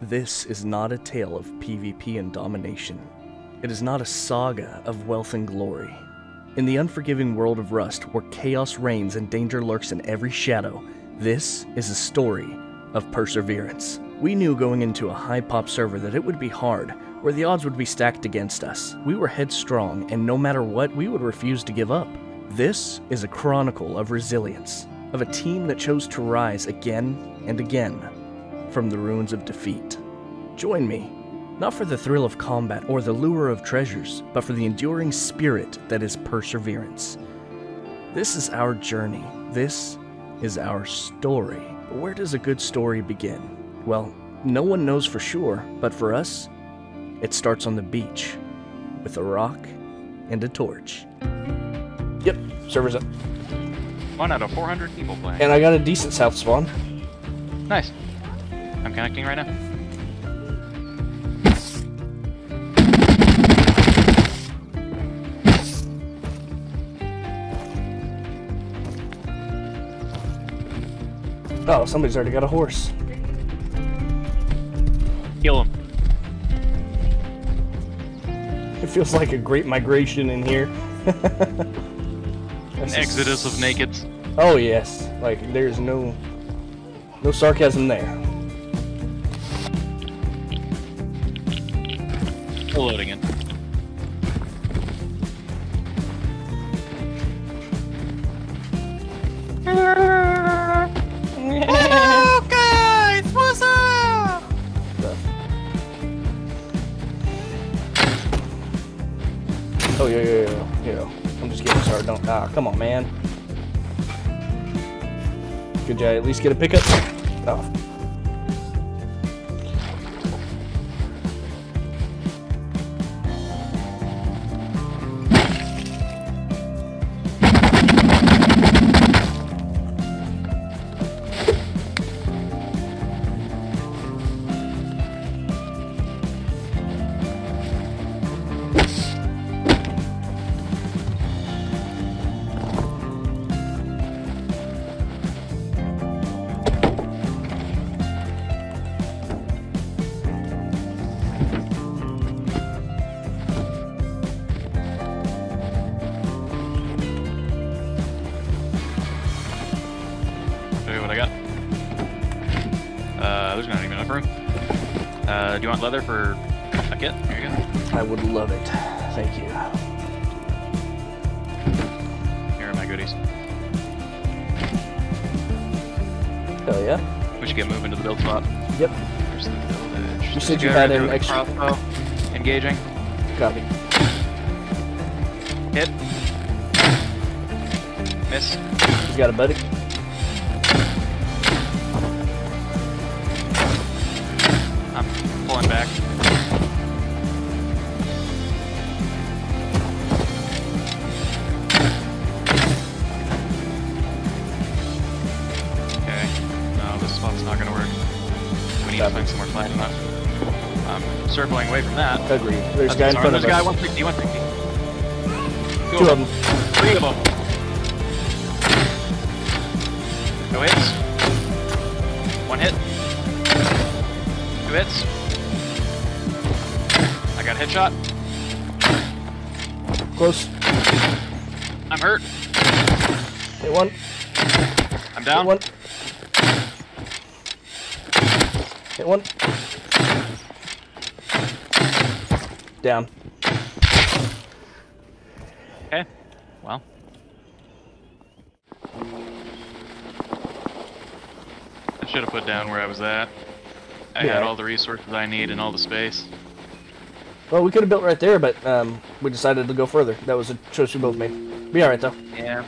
This is not a tale of PvP and domination. It is not a saga of wealth and glory. In the unforgiving world of Rust, where chaos reigns and danger lurks in every shadow, this is a story of perseverance. We knew going into a high pop server that it would be hard, where the odds would be stacked against us. We were headstrong, and no matter what, we would refuse to give up. This is a chronicle of resilience, of a team that chose to rise again and again from the ruins of defeat. Join me, not for the thrill of combat or the lure of treasures, but for the enduring spirit that is perseverance. This is our journey. This is our story. But where does a good story begin? Well, no one knows for sure, but for us, it starts on the beach with a rock and a torch. Yep, server's up. One out of 400 people playing. And I got a decent south spawn. Nice. I'm connecting right now. Oh, somebody's already got a horse. Kill him. It feels like a great migration in here. An exodus of nakeds. Oh yes, like there's no no sarcasm there. Still loading it. Oh, guys, what's up? Oh yeah, yeah, yeah, yeah. I'm just getting started. Don't ah, come on, man. Could you at least get a pickup? Oh. Leather for a kit? Here you go. I would love it. Thank you. Here are my goodies. Hell yeah. We should get moving to the build spot. Yep. There's the village. You said you had an extra- crossbow. Engaging. Copy. Hit. Miss. You got a buddy? Pulling back. Okay. No, this spot's not gonna work. We need to find somewhere flat enough. I'm circling away from that. Agreed. There's a guy in front of there's a guy, us. 160, 160. Two of them. Three of them. Headshot. Close. I'm hurt. Hit one. I'm Hit down. one. Hit one. Down. Okay. Well. I should have put down where I was at. I Yeah. had all the resources I need and all the space. Well, we could have built right there, but um, we decided to go further. That was a choice we both made. Be alright though. Yeah.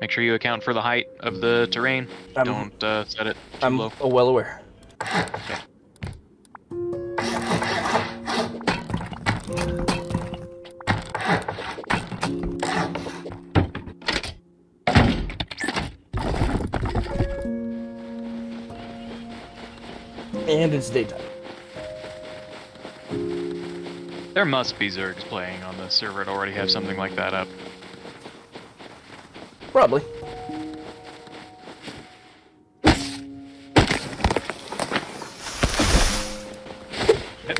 Make sure you account for the height of the terrain. I'm- Don't uh, set it too I'm low. oh, well aware. Okay. and it's daytime. There must be Zergs playing on the server to already have something like that up. Probably.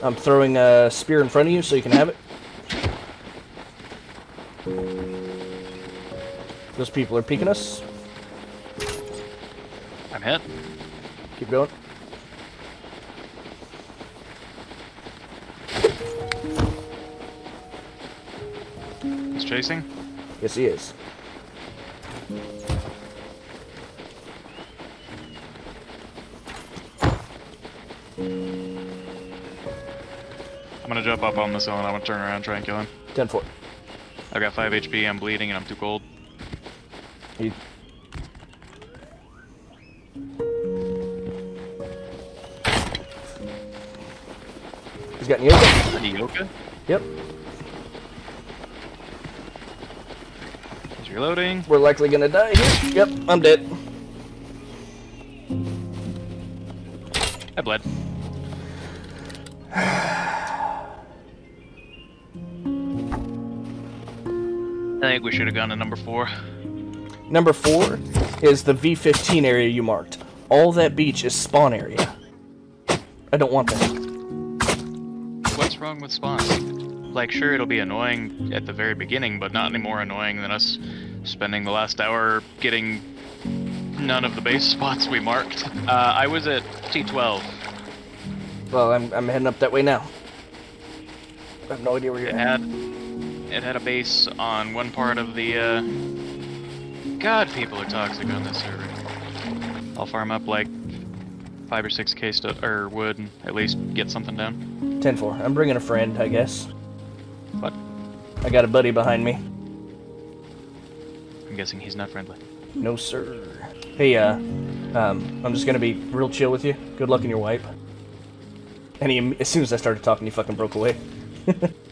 I'm throwing a spear in front of you so you can have it. Those people are peeking us. I'm hit. Keep going. Chasing. Yes, he is. I'm gonna jump up on this hill and I'm gonna turn around and try and kill him. 10 4. I've got 5 HP, I'm bleeding, and I'm too cold. He... He's got Nyoka. Eoka? Yep. He's reloading. We're likely gonna die here. Yep, I'm dead. I bled. I think we should have gone to number four. Number four is the V15 area you marked. All that beach is spawn area. I don't want that. What's wrong with spawns? Like, sure, it'll be annoying at the very beginning, but not any more annoying than us spending the last hour getting none of the base spots we marked. Uh, I was at T12. Well, I'm, I'm heading up that way now. I have no idea where you're It at. had it had a base on one part of the. Uh... God, people are toxic on this server. I'll farm up like five or six k stu- or wood and at least get something down. 10 4. I'm bringing a friend, I guess. But I got a buddy behind me. I'm guessing he's not friendly. No, sir. Hey, uh, um, I'm just gonna be real chill with you. Good luck in your wipe. And he, as soon as I started talking, he fucking broke away.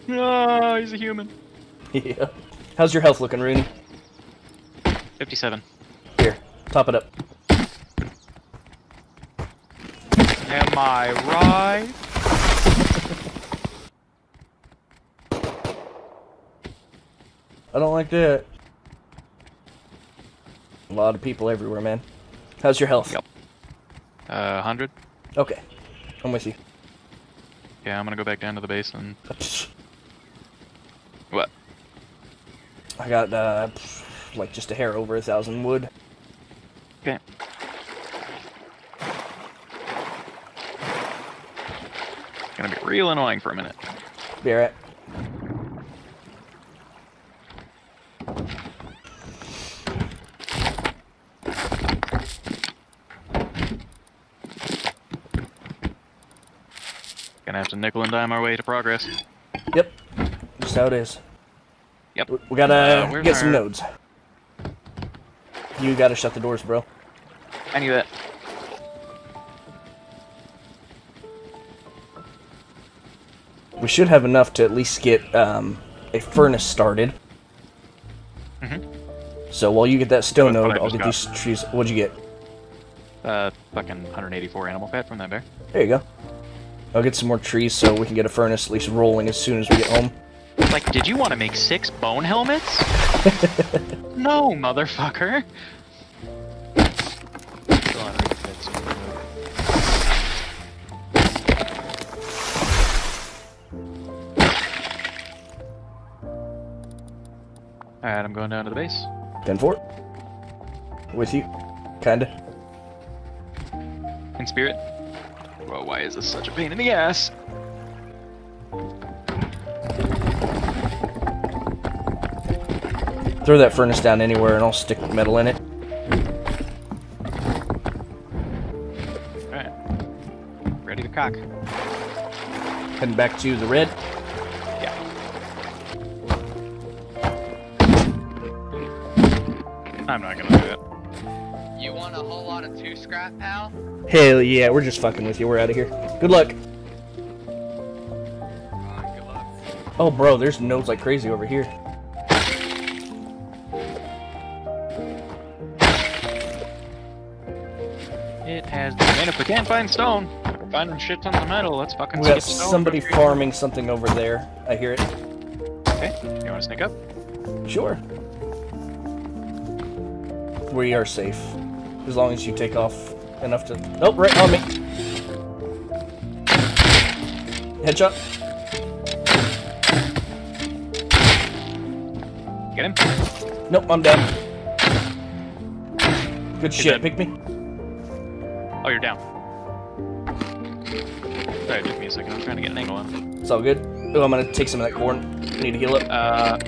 No, he's a human. yeah. How's your health looking, Rooney? 57. Here, top it up. Am I right? I don't like that. A lot of people everywhere, man. How's your health? Yep. Uh, 100. Okay. I'm with you. Yeah, I'm gonna go back down to the base and. What? I got, uh, like just a hair over a thousand wood. Okay. Gonna be real annoying for a minute. Be alright. Gonna have to nickel and dime our way to progress. Yep. Just how it is. Yep. We- We gotta Uh, get some our- nodes. You gotta shut the doors, bro. I knew that. We should have enough to at least get um, a furnace started. Mhm. So while you get that stone node, I'll get these trees. What'd you get? Uh, fucking 184 animal fat from that bear. There you go. I'll get some more trees so we can get a furnace at least rolling as soon as we get home. Like, did you want to make six bone helmets? no, motherfucker. Alright, I'm going down to the base. 10 4. With you. Kinda. In spirit. Well, why is this such a pain in the ass? Throw that furnace down anywhere and I'll stick metal in it. Alright. Ready to cock. Heading back to the red. Yeah. I'm not gonna do it. You want a whole lot of two scrap, pal? Hell yeah, we're just fucking with you. We're out of here. Good luck. Alright, good luck. Oh, bro, there's nodes like crazy over here. It has. Man, if we can't find stone, we're finding shit tons of metal. Let's fucking We got somebody farming something over there. I hear it. Okay, you wanna sneak up? Sure. We are safe. As long as you take off enough to. Oh, right on me. Headshot. Get him. Nope, I'm down. Good shit. dead. Pick me. Oh, you're down. Sorry, it took me a second. I'm trying to get an angle on. it. It's all good. Oh, I'm gonna take some of that corn. I need to heal up. Uh,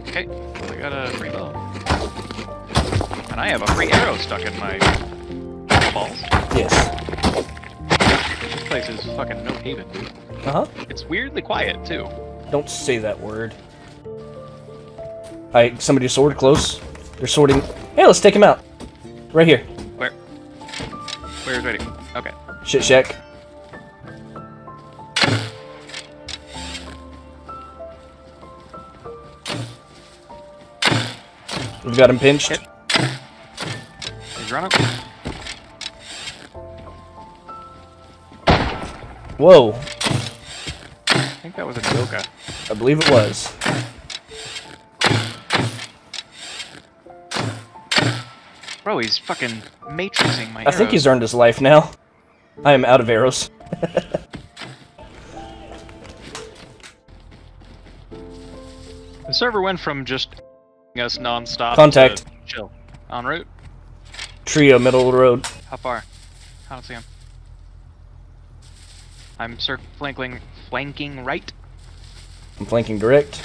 okay. I got a free bow. And I have a free arrow stuck in my balls. Yes. This place is fucking no haven, dude. Uh huh. It's weirdly quiet, too. Don't say that word. Alright, somebody sword close. They're sorting. Hey, let's take him out. Right here. Where? Where's ready? Okay. Shit shack. We've got him pinched. Hit. Whoa. I think that was a Doka. I believe it was. Bro, he's fucking matrixing my I think he's earned his life now. I am out of arrows. The server went from just us non-stop Contact. to chill. En route? Trio, middle of the road. How far? I don't see him. I'm cir flanking, flanking right. I'm flanking direct.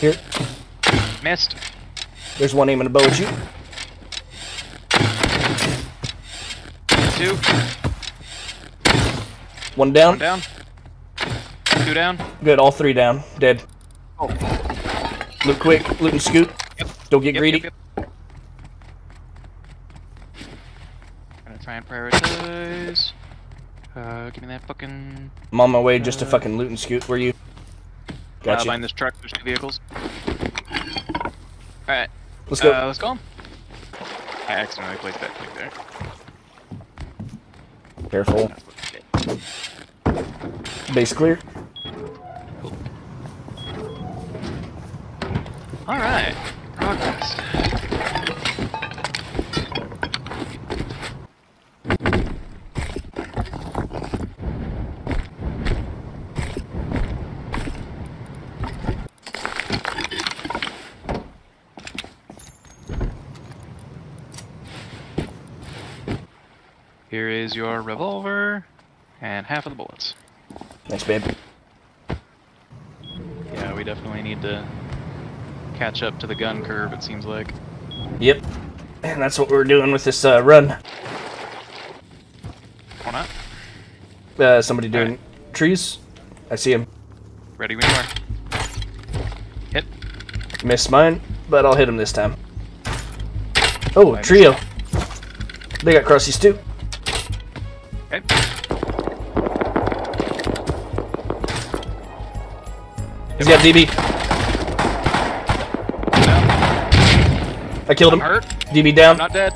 Here. Missed. There's one aiming a bow at you. Two. One down. One down. Two down. Good, all three down. Dead. Oh. Loot quick. Loot and scoot. Don't get Yep, greedy. yep, yep. Gonna try and prioritize. Uh, give me that fucking. I'm on my way just to Uh, fucking loot and scoot. Where you? Uh, Gotcha. behind this truck, there's two vehicles. Alright, Let's go. uh, let's go. I accidentally placed that thing there. Careful. That's what it did. Base clear. Alright, progress. Here is your revolver and half of the bullets. Thanks, babe. Yeah, we definitely need to catch up to the gun curve, it seems like. Yep. And that's what we're doing with this uh, run. Or not? Uh, somebody doing Alright. trees. I see him. Ready when you are. Hit. Missed mine, but I'll hit him this time. Oh, trio. They got crusties too. He's got DB. I killed I'm him. hurt. DB I'm down. not dead.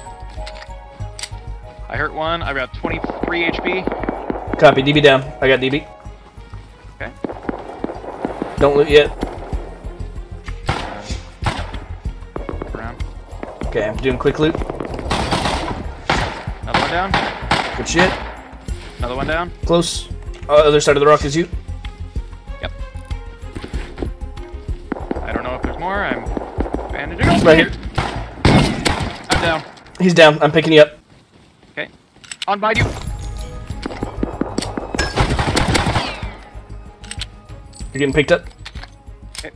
I hurt one. I've got 23 HP. Copy. DB down. I got DB. Okay. Don't loot yet. Around. Okay, I'm doing quick loot. Another one down. Good shit. Another one down. Close. Uh, other side of the rock is you. Right here. I'm down. He's down. I'm picking you up. Okay. On by you. You're getting picked up. Okay.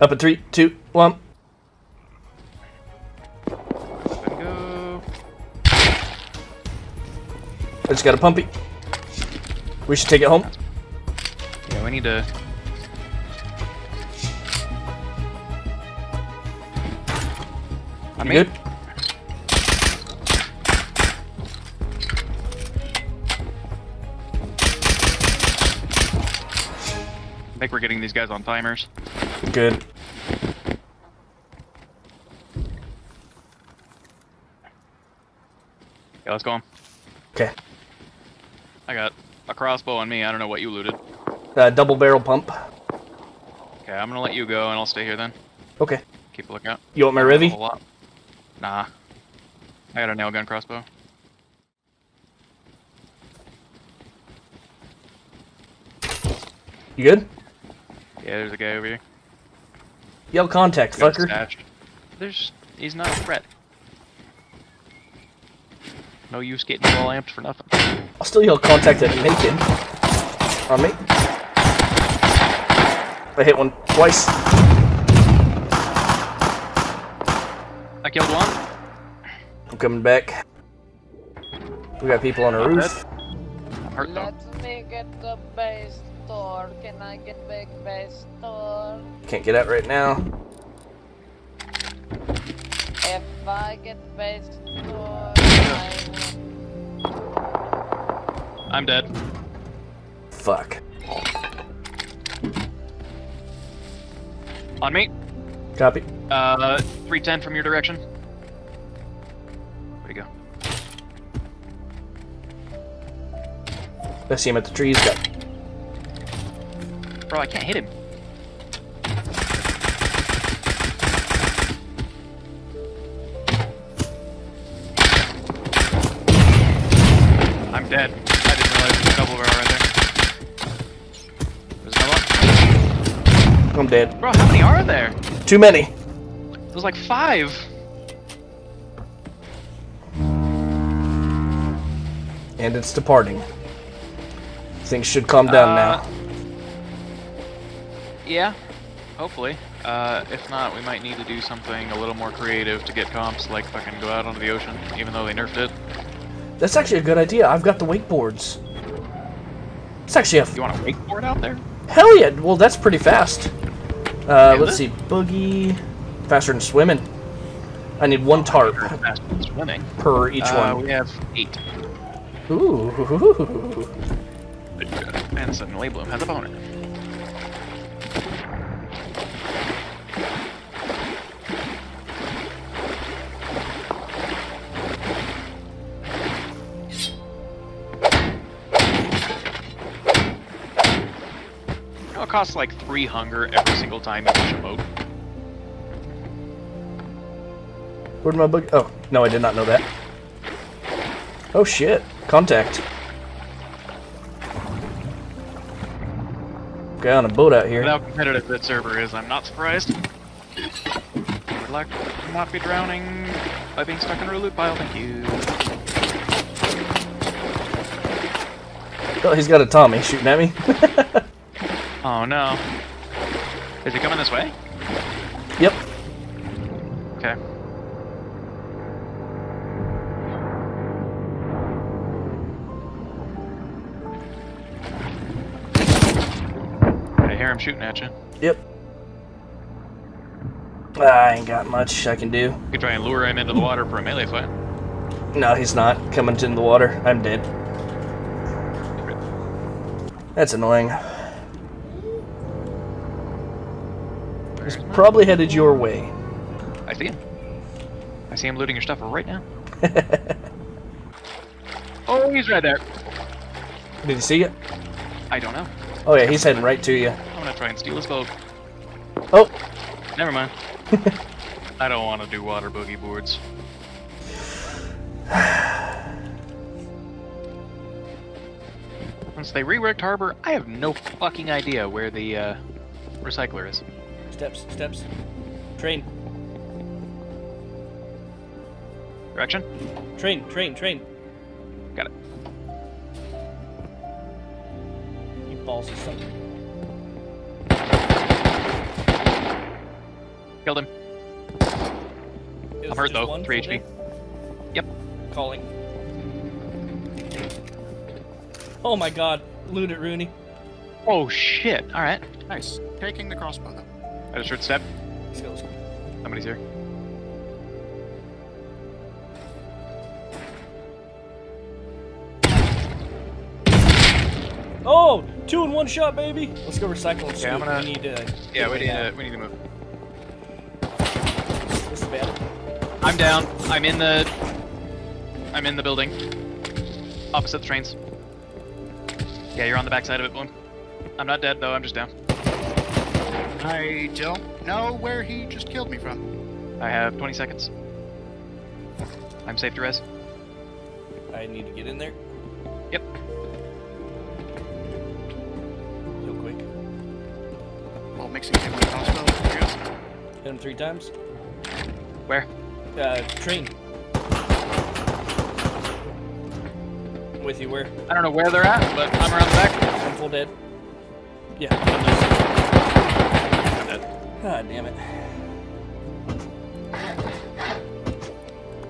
Up at three, two, one. Go. I just got a pumpy. We should take it home. Yeah, we need to. Me? good? I think we're getting these guys on timers. Good. Yeah, let's go on. Okay. I got a crossbow on me. I don't know what you looted. Uh, double barrel pump. Okay, I'm gonna let you go and I'll stay here then. Okay. Keep a lookout. You want my lot. Nah. I got a nail gun crossbow. You good? Yeah, there's a guy over here. Yell contact, Got fucker. There's. He's not a threat. No use getting all amped for nothing. I'll still yell contact at naked. On me. I hit one twice. Killed one. I'm coming back. We got people on the Not roof. I'm hurt though. Let me get the base store. Can I get big base store? Can't get out right now. If I get base store, I I'm dead. Fuck. On me. Copy. Uh, 310 from your direction. Where'd he go? I see him at the trees. Got Bro, I can't hit him. I'm dead. I didn't realize there's a couple of our right there. There's another one. I'm dead. Bro, how many are there? Too many. It was like five. And it's departing. Things should calm down Uh, now. Yeah, hopefully. Uh, if not, we might need to do something a little more creative to get comps, like fucking go out onto the ocean, even though they nerfed it. That's actually a good idea. I've got the wakeboards. It's actually a You want a wakeboard out there? hell yeah. Well, that's pretty fast. Uh, let's see, boogie, faster than swimming. I need one tarp swimming. per each Uh, one. we have eight. Ooh. And suddenly Bloom has a boner. Costs like three hunger every single time you push a boat. Where'd my boogie? Oh, no, I did not know that. Oh shit! Contact. Guy on a boat out here. With how competitive that server is, I'm not surprised. Would like to not be drowning by being stuck in a loot pile, thank you. Oh, he's got a Tommy shooting at me. Oh no. Is he coming this way? yep. Okay. I hear him shooting at you. Yep. I ain't got much I can do. You could try and lure him into the water for a melee fight. No, he's not coming to the water. I'm dead. That's annoying. He's probably headed your way. I see him. I see him looting your stuff right now. Oh, he's right there. Did you see it? I don't know. Oh yeah, he's heading right to you. I'm gonna try and steal his boat. Oh, Never mind. I don't want to do water boogie boards. Once they reworked Harbor, I have no fucking idea where the uh, recycler is. Steps, steps. Train, Direction? train, train, train. Got it. You ballsy something. Killed him. I'm hurt though. 3 HP. Yep. Calling. Oh my god, loot it, Rooney. Oh shit. Alright. Nice. Taking the crossbow. I just heard step. Let's go, let's go. Somebody's here. Oh, two in one shot, baby. Let's go recycle and Yeah, I'm gonna- We need to. Yeah, we need to, we need to move. This is bad. I'm down. I'm in the. I'm in the building. Opposite the trains. Yeah, you're on the backside of it, Bloom. I'm not dead though. I'm just down. I don't know where he just killed me from. I have 20 seconds. I'm safe to res. I need to get in there? Yep. Real quick. Well, mixing him with house. Hit him three times. Where? Uh, train. With you, where? I don't know where they're at, but I'm around the back. I'm full dead. Yeah, God damn it.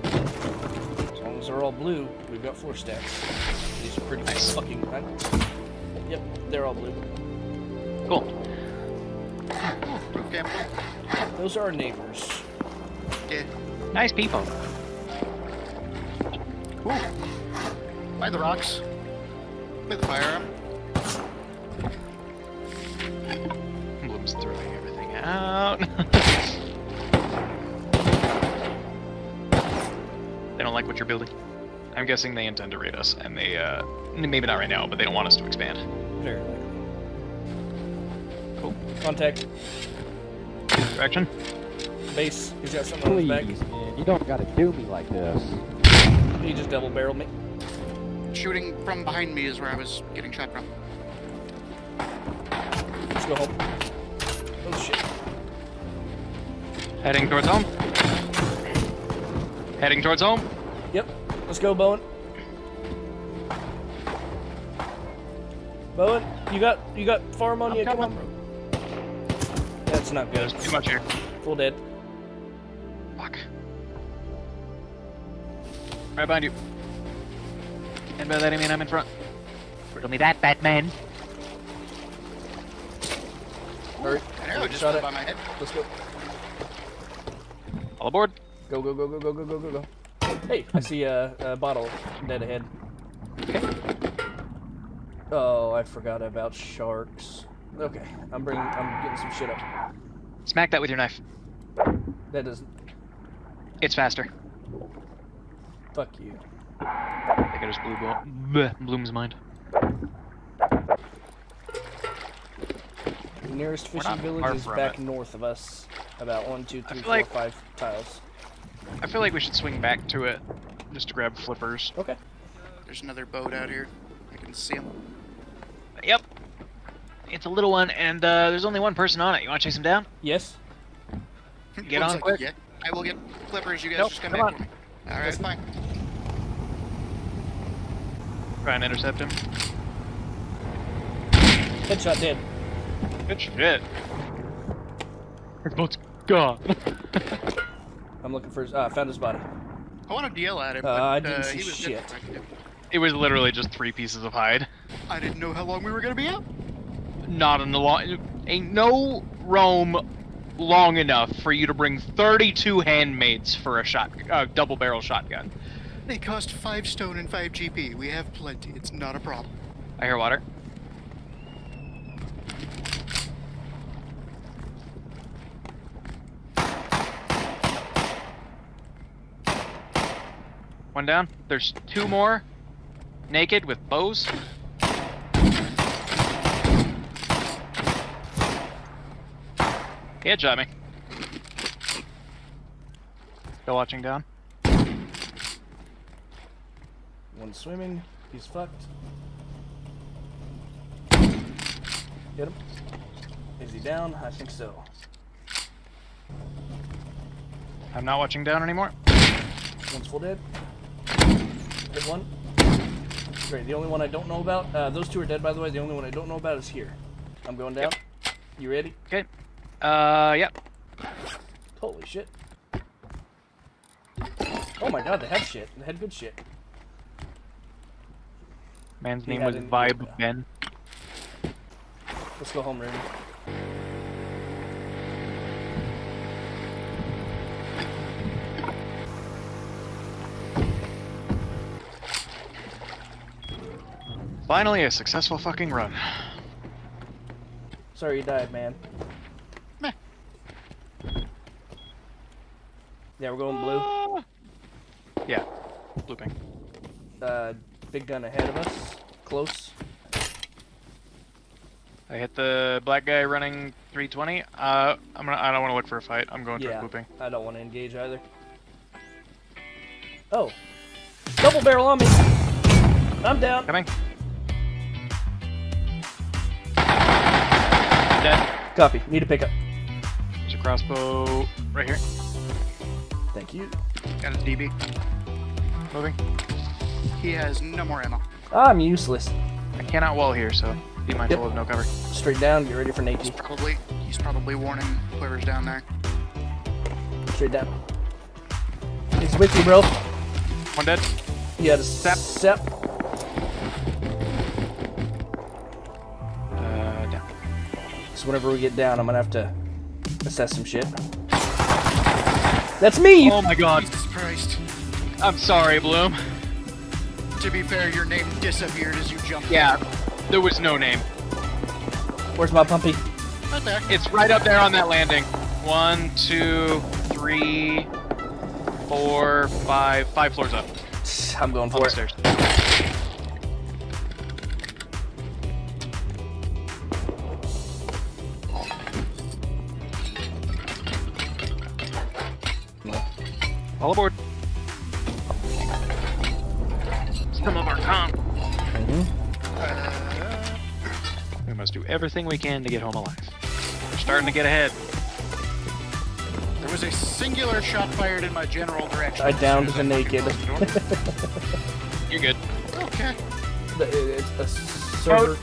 As long as they're all blue, we've got four stacks. These are pretty Nice. fucking. Yep, they're all blue. Cool. Roof camp. Those are our neighbors. Yeah. Nice people. Ooh. By the rocks. By the firearm. Out. they don't like what you're building. I'm guessing they intend to raid us, and they, uh, maybe not right now, but they don't want us to expand. Very likely. Cool. Contact. Direction? Base. He's got something on his Please, back. man, you don't gotta do me like this. He just double barreled me. Shooting from behind me is where I was getting shot from. Let's go home. Oh shit. Heading towards home. Heading towards home. Yep. Let's go, Bowen. Bowen, you got you got farm on I'm you. Come on. That's not good. there's too much here. Full dead. Fuck. Right behind you. And by that I mean I'm in front. Riddle me that, Batman. Hurry. An arrow just Shot it. by my head. Let's go. All aboard. Go go go go go go go go go. Hey, I see a, a bottle dead ahead. Okay. Oh, I forgot about sharks. Okay, I'm bringing. I'm getting some shit up. Smack that with your knife. That doesn't. It's faster. Fuck you. I think I just blew bleh, Bloom's mind. Nearest fishing village is back it. north of us. About one, two, three, feel like- five tiles. I feel like we should swing back to it just to grab flippers. Okay. There's another boat out here. I can see him. Yep. It's a little one, and uh, there's only one person on it. You want to chase him down? Yes. Get on quick. Yeah. I will get flippers. You guys Nope, just come, come back on. for me. Alright, fine. Try and intercept him. Headshot dead. Good shit. His boat's gone. I'm looking for. his- Ah, found his body. I want to yell at him, Uh, but I didn't uh, see he was shit. dead before I could. it was literally just three pieces of hide. I didn't know how long we were gonna be out. Not in the long. Ain't no roam long enough for you to bring 32 handmades for a shot, uh, double barrel shotgun. They cost five stone and five GP. We have plenty. It's not a problem. I hear water. One down. There's two more. Naked with bows. He headshot me. Still watching down. One swimming. He's fucked. Get him. Is he down? I think so. I'm not watching down anymore. One's full dead. Hit one. Great. The only one I don't know about. Uh, those two are dead, by the way. The only one I don't know about is here. I'm going down. You ready? Okay. Uh, yep. Holy shit. Oh my god, they had shit. They had good shit. Man's He name was Vibe Ben. Let's go home, Raymond. Finally, a successful fucking run. Sorry you died, man. Meh. Yeah, we're going blue. Yeah, looping. Uh, big gun ahead of us. Close. I hit the black guy running 320. Uh, I'm gonna. I don't want to look for a fight. I'm going Yeah. towards looping. I don't want to engage either. Oh. Double barrel on me! I'm down. Coming. Copy. Need a pickup. There's a crossbow right here. Thank you. Got a DB. Moving. He has no more ammo. I'm useless. I cannot wall here, so be mindful Yep. of no cover. Straight down, get ready for He's probably he's probably warning whoever's down there. Straight down. He's with you, bro. One dead. You had a Sep. Sep. So whenever we get down, I'm gonna have to assess some shit. That's me! Oh my god. Jesus Christ. I'm sorry, Bloom. To be fair, your name disappeared as you jumped. Yeah, there was no name. Where's my pumpy? Right there. It's right up there on that landing. One, two, three, four, five, five floors up I'm going on for the it. All aboard. Some of our comp. Mm-hmm. Uh, we must do everything we can to get home alive. We're starting to get ahead. There was a singular shot fired in my general direction. I downed the naked. closed the door. You're good. okay. The- It's a server.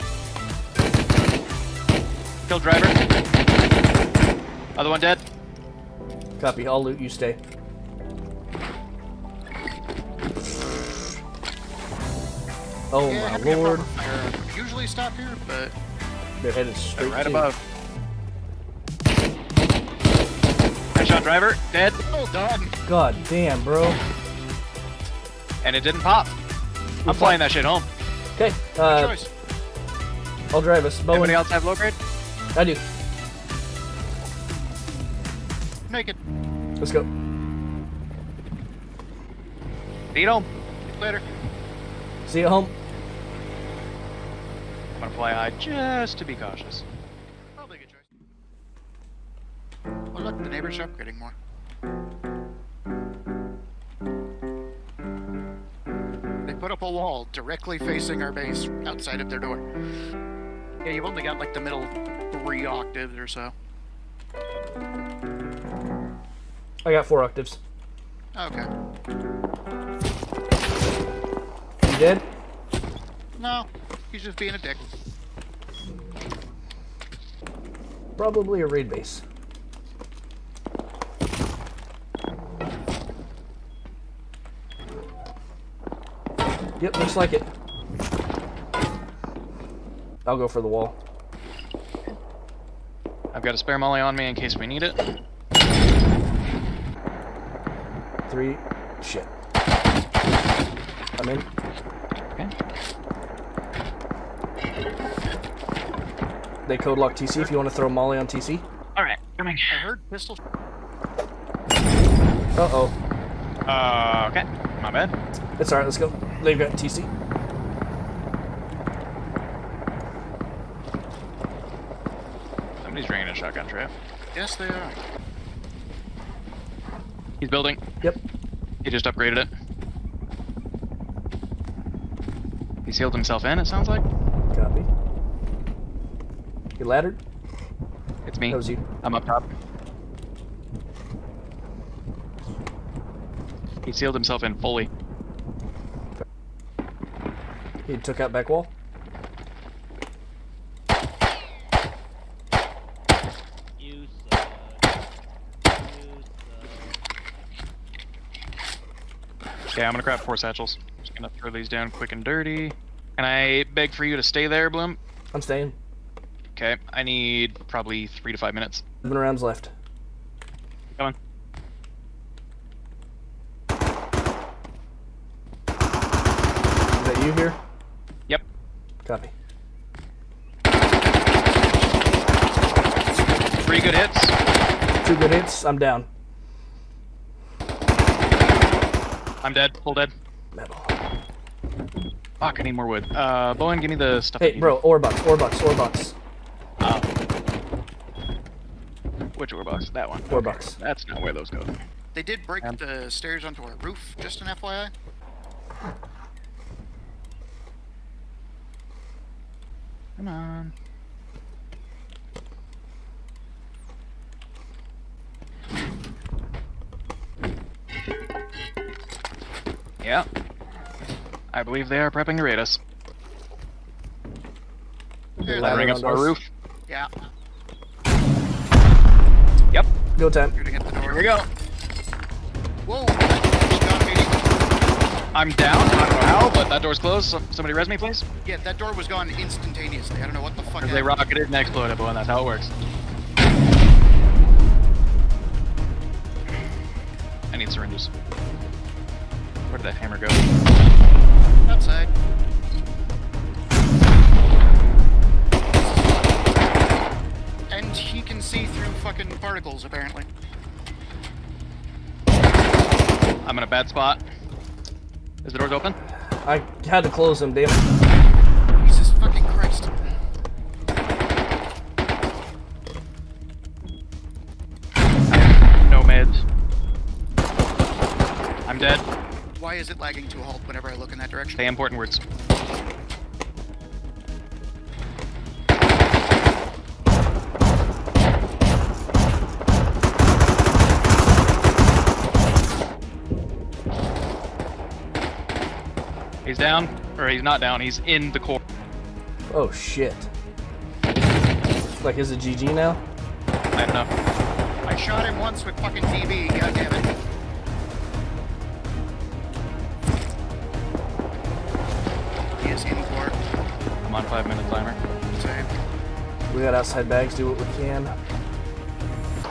Kill driver. Other one dead. Copy. I'll loot. You stay. Oh Yeah, my lord. proper Usually stop here, but They're headed straight right to- above. Headshot driver, dead, well done. God damn, bro. and it didn't pop. I'm flying that shit home. Okay. Good Uh, choice. I'll drive us. Bowen. Anybody else have low grade? I do. Naked. Let's go. Beat home. Later. See you at home. I'm gonna fly high just to be cautious. Probably a good choice. Oh look, the neighbors are upgrading more. They put up a wall directly facing our base outside of their door. Yeah, you've only got like the middle three octaves or so. I got four octaves. Okay. You dead? No, he's just being a dick. Probably a raid base. Yep, looks like it. I'll go for the wall. I've got a spare molly on me in case we need it. Three. Shit. I'm in. They code lock TC if you want to throw Molly on TC. All right, coming. I heard pistol. Uh oh. Uh, okay, my bad. It's alright, let's go. They've got TC. Somebody's bringing a shotgun trap. Yes, they are. He's building. Yep. He just upgraded it. He sealed himself in. It sounds like. Copy. You laddered? It's me. That was you. I'm up top. He sealed himself in fully. He took out back wall. You suck. You Okay, I'm gonna grab four satchels. Just gonna throw these down quick and dirty. Can I beg for you to stay there, Bloom? I'm staying. Okay, I need probably three to five minutes. Seven rounds left. Come on. Is that you here? Yep. Copy. Three good hits. Two good hits. I'm down. I'm dead. Full dead. Metal. Fuck, I need more wood. Uh, Bowen, give me the stuff. Hey, bro, ore box, ore box, ore box, bucks? That one. Four okay. bucks. That's not where those go. They did break um, the stairs onto our roof, just an FYI. Come on. Yeah. I believe they are prepping to raid us. They're up our roof. Yeah. Go time. shooting at the door. Here we go. Whoa! that got me. I'm down. I don't know how, but that door's closed. So somebody res me, please. Yeah, that door was gone instantaneously. I don't know what the fuck Because they happened. rocketed and exploded, but that's how it works. I need syringes. Where did that hammer go? Outside. Particles, apparently. I'm in a bad spot. Is the doors open? I had to close them, damn it. Jesus fucking Christ. No meds. I'm dead. Why is it lagging to a halt whenever I look in that direction? Say important words. Down, or he's not down. He's in the core. Oh shit. Like, is it GG now? I don't know. I shot him once with fucking DB, goddammit. He is in the core. I'm on five minute timer. Same. We got outside bags, do what we can.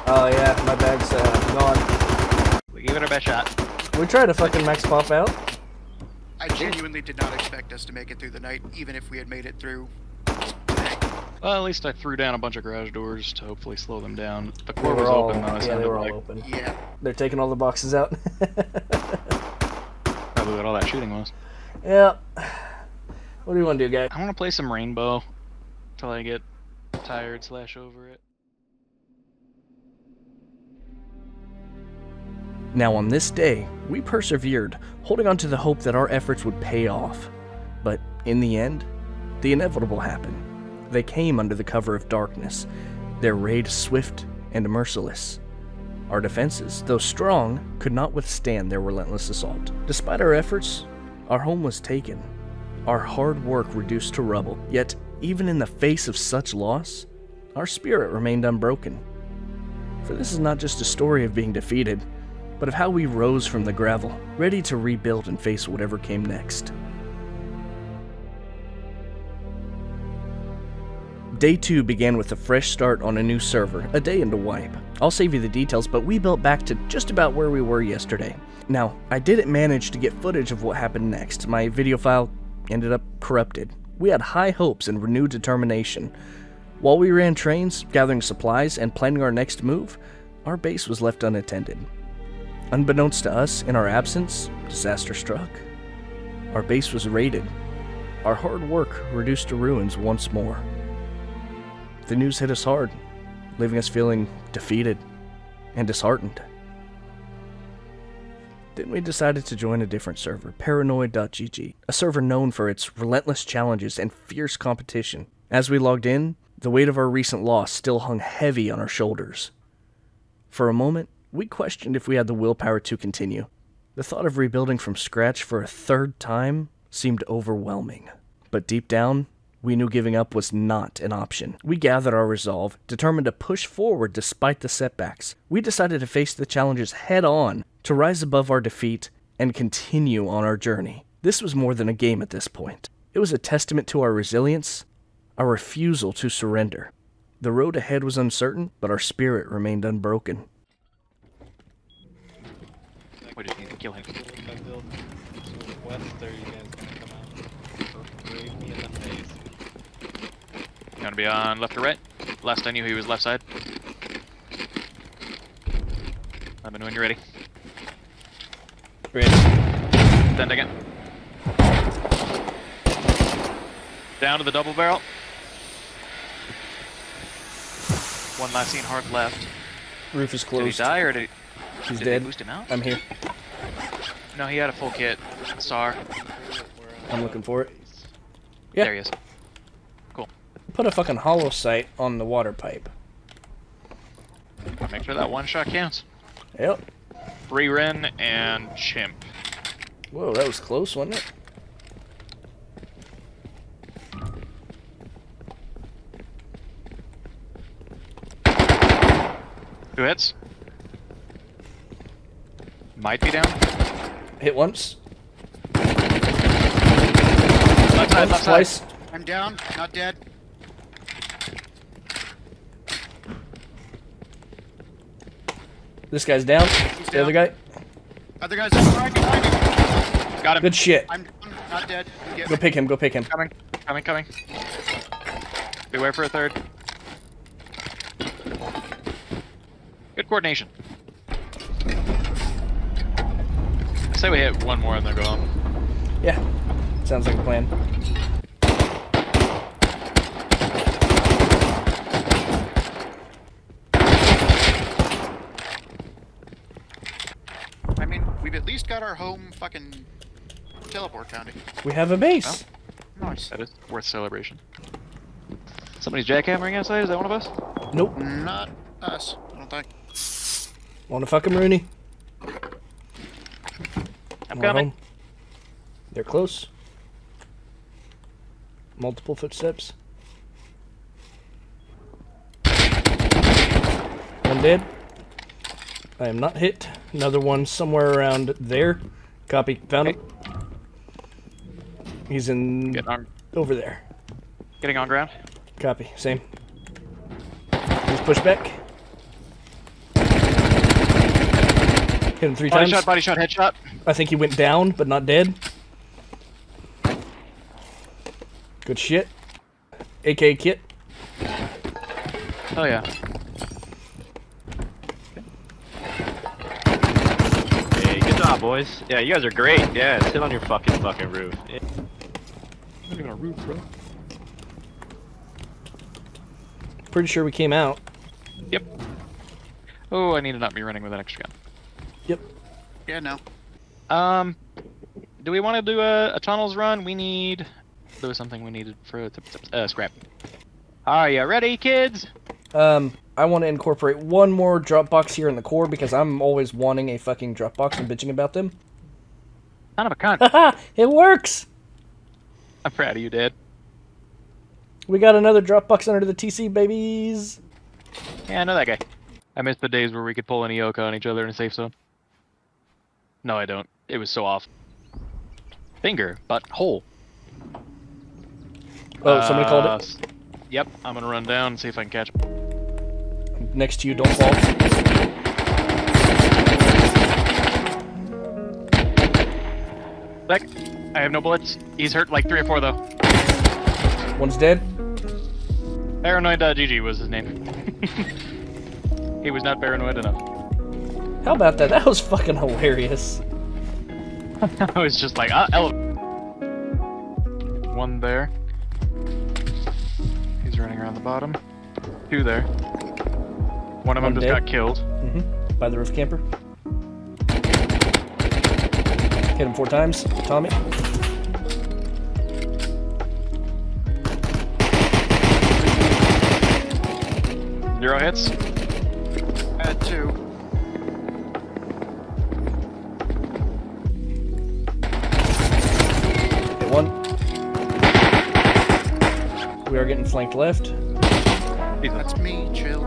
Oh yeah, my bag's uh, gone. We give it our best shot. We tried to fucking max pop out. I genuinely did not expect us to make it through the night, even if we had made it through. Well, at least I threw down a bunch of garage doors to hopefully slow them down. The They core was all, open though. yeah, they were all like, open. Yeah. They're taking all the boxes out. Probably what all that shooting was. yeah. What do you want to do, guy? I want to play some Rainbow till I get tired slash over it. Now, on this day, we persevered, holding on to the hope that our efforts would pay off. But in the end, the inevitable happened. They came under the cover of darkness, their raid swift and merciless. Our defenses, though strong, could not withstand their relentless assault. Despite our efforts, our home was taken, our hard work reduced to rubble. Yet, even in the face of such loss, our spirit remained unbroken. For this is not just a story of being defeated, but of how we rose from the gravel, ready to rebuild and face whatever came next. Day 2 began with a fresh start on a new server, a day into wipe. I'll save you the details, but we built back to just about where we were yesterday. Now, I didn't manage to get footage of what happened next. My video file ended up corrupted. We had high hopes and renewed determination. While we ran trains, gathering supplies, and planning our next move, our base was left unattended. Unbeknownst to us, in our absence, disaster struck. Our base was raided. Our hard work reduced to ruins once more. The news hit us hard, leaving us feeling defeated and disheartened. Then we decided to join a different server, Paranoid.gg, a server known for its relentless challenges and fierce competition. As we logged in, the weight of our recent loss still hung heavy on our shoulders. For a moment, we questioned if we had the willpower to continue. The thought of rebuilding from scratch for a third time seemed overwhelming. But deep down, we knew giving up was not an option. We gathered our resolve, determined to push forward despite the setbacks. We decided to face the challenges head on, to rise above our defeat, and continue on our journey. This was more than a game at this point. It was a testament to our resilience, our refusal to surrender. The road ahead was uncertain, but our spirit remained unbroken. We just need to kill him. If I build sort of west, are you guys gonna come out? Raid me in the face. You want to be on left or right? Last I knew he was left side. Let me know when you're ready. Ready? Then again. Down to the double barrel. One last scene hard left. Roof is Did he closed. die or did, he, He's did they dead. boost him out? I'm here. No, he had a full kit. Star. I'm looking for it. Yeah. There he is. Cool. Put a fucking holo sight on the water pipe. Make sure that one shot counts. Yep. Free Ren and Chimp. Whoa, that was close, wasn't it? Two hits. Might be down. Hit once, Left side, once, left side. twice. I'm down, not dead. This guy's down. He's The other guy. Other guys are behind, behind me. Got him. Good shit. I'm down, not dead. Go pick him. Go pick him. Coming, coming, coming. Beware for a third. Good coordination. I say we hit one more and then go home. Yeah. Sounds like a plan. I mean, we've at least got our home fucking teleport counting. We have a base. Nice. That is worth celebration. Somebody's jackhammering outside. Is that one of us? Nope. Not us, I don't think. Wanna fuck him, Rooney? I'm More coming. home. They're close. Multiple footsteps. One dead. I am not hit. Another one somewhere around there. Copy. Found him. He's in on, over there. getting on ground. Copy. Same. He's pushed back. Hit him three Body times. shot, body shot, headshot. I think he went down, but not dead. Good shit. AK kit. Oh yeah. Hey, good job, boys. Yeah, you guys are great. Yeah, sit on your fucking fucking roof. Yeah. Not even a roof, bro. Pretty sure we came out. Yep. Oh, I need to not be running with an extra gun. Yep. Yeah, no. Um, do we want to do a, a tunnels run? We need. There was something we needed for uh, scrap. Are you ready, kids? Um, I want to incorporate one more drop box here in the core because I'm always wanting a fucking drop box and bitching about them. Son of a cunt. Haha, it works! I'm proud of you, Dad. We got another drop box under the TC, babies. Yeah, I know that guy. I miss the days where we could pull an Eoka on each other in a safe zone. No, I don't. It was so off. Finger, but hole. Oh, somebody called Uh, it. Yep, I'm gonna run down and see if I can catch him. Next to you, don't fall. Back. I have no bullets. He's hurt like three or four though. One's dead. Paranoid uh, GG was his name. he was not paranoid enough. How about that? That was fucking hilarious. I was just like, ah, ele- One there. He's running around the bottom. Two there. One of One them just got killed. Mm-hmm. By the roof camper. Hit him four times. Tommy. Zero hits. Flanked left. Jesus. That's me, chill.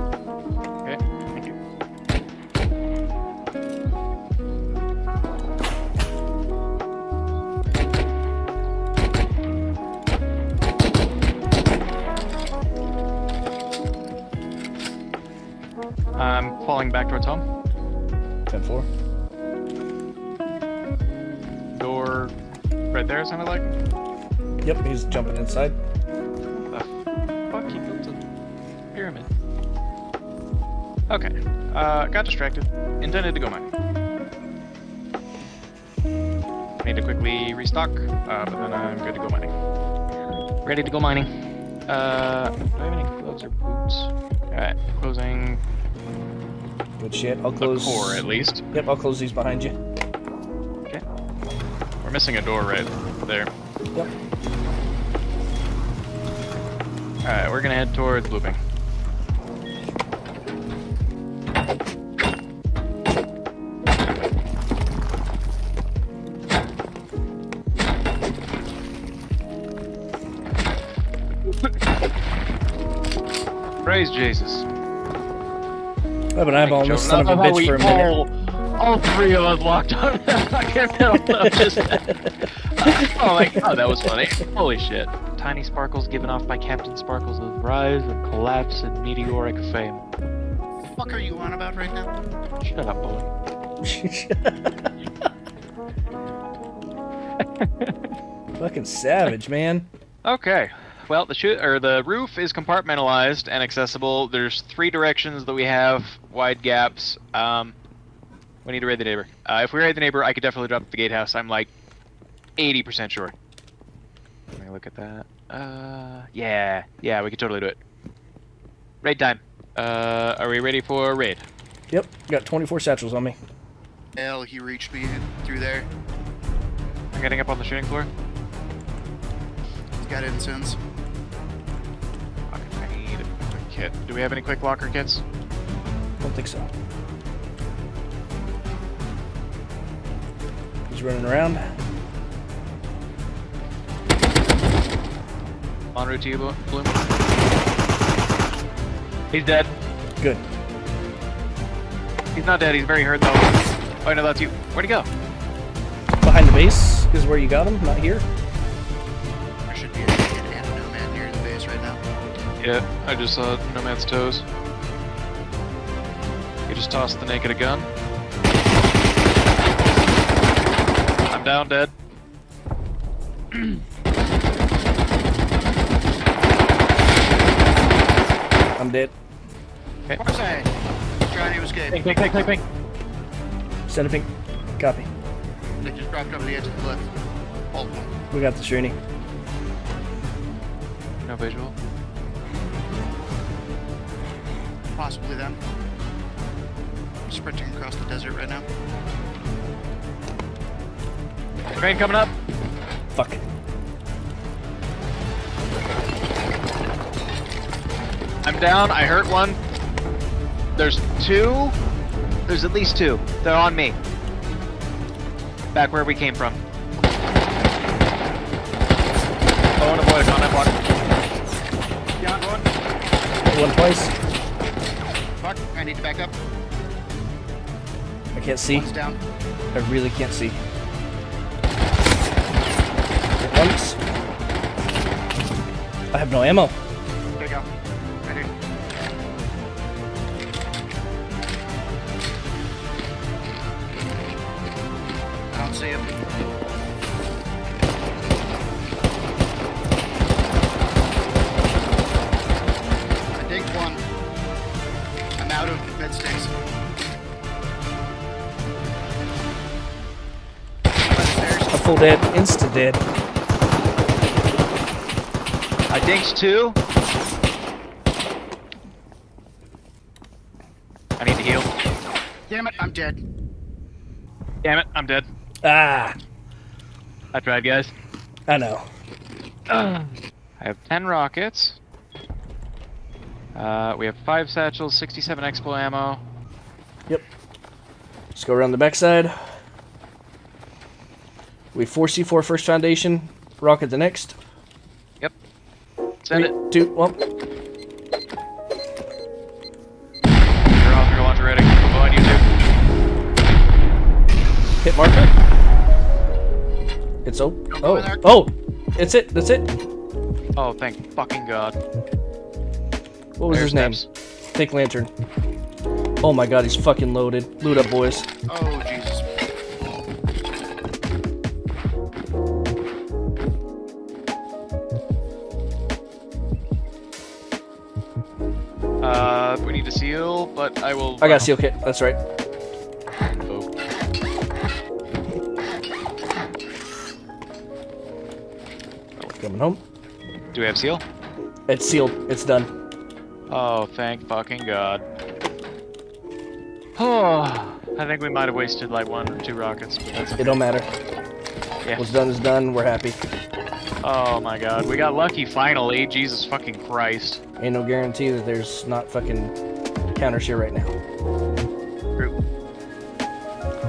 Okay, thank you. I'm falling back towards home. 10-4. Door right there, it sounded like. Yep, he's jumping inside. Okay. Uh, got distracted. Intended to go mining. Need to quickly restock, uh, but then I'm good to go mining. Ready to go mining. Uh, do I have any gloves or boots? Alright, closing Good shit. I'll the close. core at least. Yep, I'll close these behind you. Okay. We're missing a door right there. Yep. Alright, we're gonna head towards looping. Jesus. I have an eyeball on this son of a bitch for a minute. All, all three of us locked on that fucking middle just Oh my god, that was funny. Holy shit. Tiny sparkles given off by Captain Sparkles of rise and collapse and meteoric fame. What the fuck are you on about right now? Shut up, boy. Fucking savage, man. Okay. Well, the shoot or the roof is compartmentalized and accessible. There's three directions that we have, wide gaps. Um, we need to raid the neighbor. Uh, if we raid the neighbor, I could definitely drop the gatehouse. I'm like 80% sure. Let me look at that. Uh, yeah, yeah, we could totally do it. Raid time. Uh, are we ready for raid? Yep, got 24 satchels on me. Hell, he reached me through there. I'm getting up on the shooting floor. He's got incense. Kit. Do we have any quick locker kits? Don't think so. He's running around. En route to you, Blo- Bloom. He's dead. Good. He's not dead. He's very hurt though. Oh no, that's you. Where'd he go? Behind the base is where you got him, not here. Yeah, I just uh, saw Nomad's toes. He just tossed the naked a gun. I'm down, dead. I'm dead. Parse! Trying to escape. Ping, ping, ping, ping, ping. Send a ping. Copy. They just dropped over the edge of the cliff. All of them. We got the Shrini. No visual. Possibly them. Sprinting across the desert right now. Train coming up. Fuck. I'm down. I hurt one. There's two. There's at least two. They're on me. Back where we came from. Oh, and avoid a contact block. Beyond one. One twice. I need to back up. I can't see. One's down. I really can't see. Once. I have no ammo. There you go. Right here. I don't see him. Upstairs. Dead. Insta dead. I dinked two. I need to heal. Damn it, I'm dead. Damn it, I'm dead. Ah. I tried, guys. I know. I have 10 rockets. Uh, we have 5 satchels, 67 expo ammo. Let's go around the backside. We 4C4 first foundation. Rocket the next. Yep. Send Three, it. two, one. You're off, your launcher ready. Behind you two. Hit marker. It's oh oh go in there. oh. It's it. That's it. Oh, thank fucking god. What was Air his name? steps. Take lantern. Oh my god, he's fucking loaded. Loot up, boys. Oh, Jesus. Uh, we need to seal, but I will. I got a seal kit. That's right. Oh. Coming home. Do we have seal? It's sealed. It's done. Oh, thank fucking god. Oh, I think we might have wasted like one or two rockets, but that's It don't matter. Yeah. What's done is done. We're happy. Oh my god, we got lucky finally, Jesus fucking Christ. Ain't no guarantee that there's not fucking counter shit right now.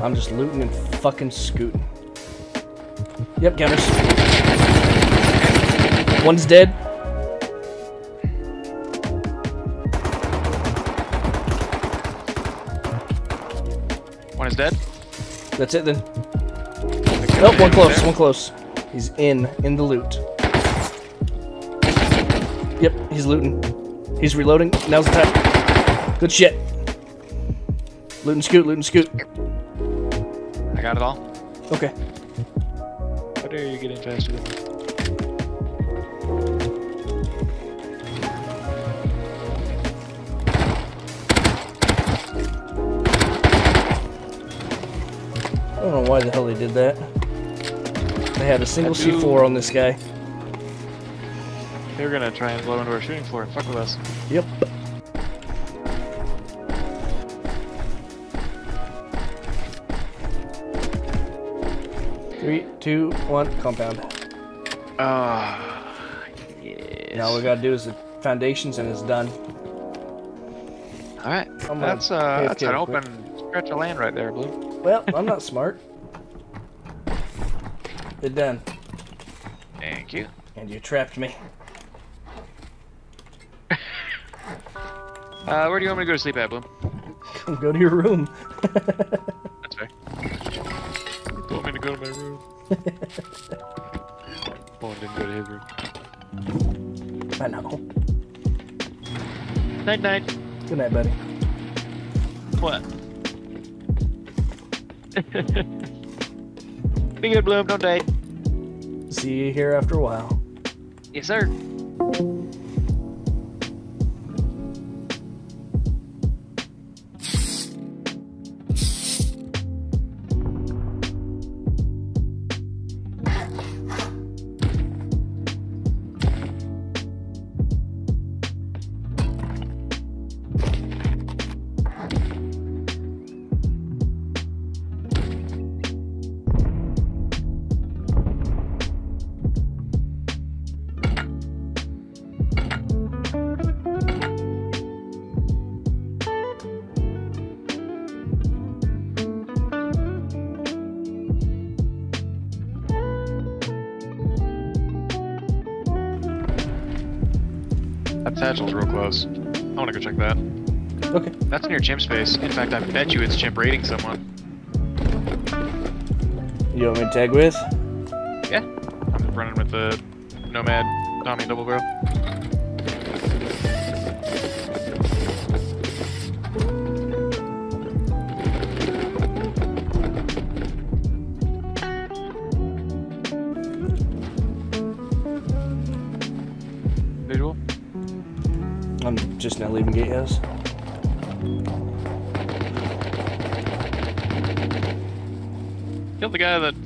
I'm just looting and fucking scooting. Yep, counters. One's dead. One is dead? That's it then. Nope, one close, one close. He's in, in the loot. Yep, he's looting. He's reloading. Now's the time. Good shit. Loot and scoot, loot and scoot. I got it all. Okay. How dare you get in faster than me? I don't know why the hell they did that. They had a single C4 on this guy. They were gonna try and blow into our shooting floor. Fuck with us. Yep. Three, two, one, compound. Ah. yes. Now all we gotta do is the foundations and it's done. All right. That's uh, that's an quick. open stretch of land right there, Blue. Well, I'm not smart. It done. Thank you. And you trapped me. Uh, where do you want me to go to sleep at, Blue? Come go to your room. That's fair. You told me to go to my room. Bowen didn't go to his room. I know. Night night. Good night, buddy. What? Be good, Bloom. Don't date. See you here after a while. Yes, sir. Close. I want to go check that. Okay. That's near chimp space. In fact, I bet you it's chimp raiding someone. You want me to tag with? Yeah. I'm running with the Nomad Tommy double barrel.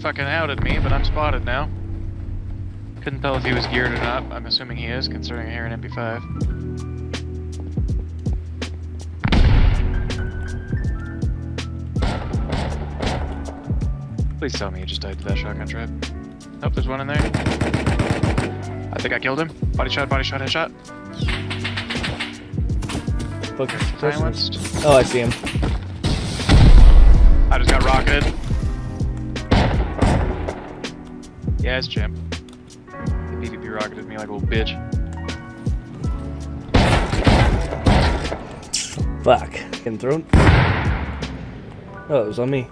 The guy that fucking outed me, but I'm spotted now. Couldn't tell if he was geared or not. I'm assuming he is, considering I hear an MP5. Please tell me you just died to that shotgun trap. Nope, there's one in there. I think I killed him. Body shot, body shot, headshot. Look, Silenced. Oh, I see him. I just got rocketed. Yeah, it's The He PvP rocketed me like a little bitch. Fuck. Getting thrown. Oh, it was on me.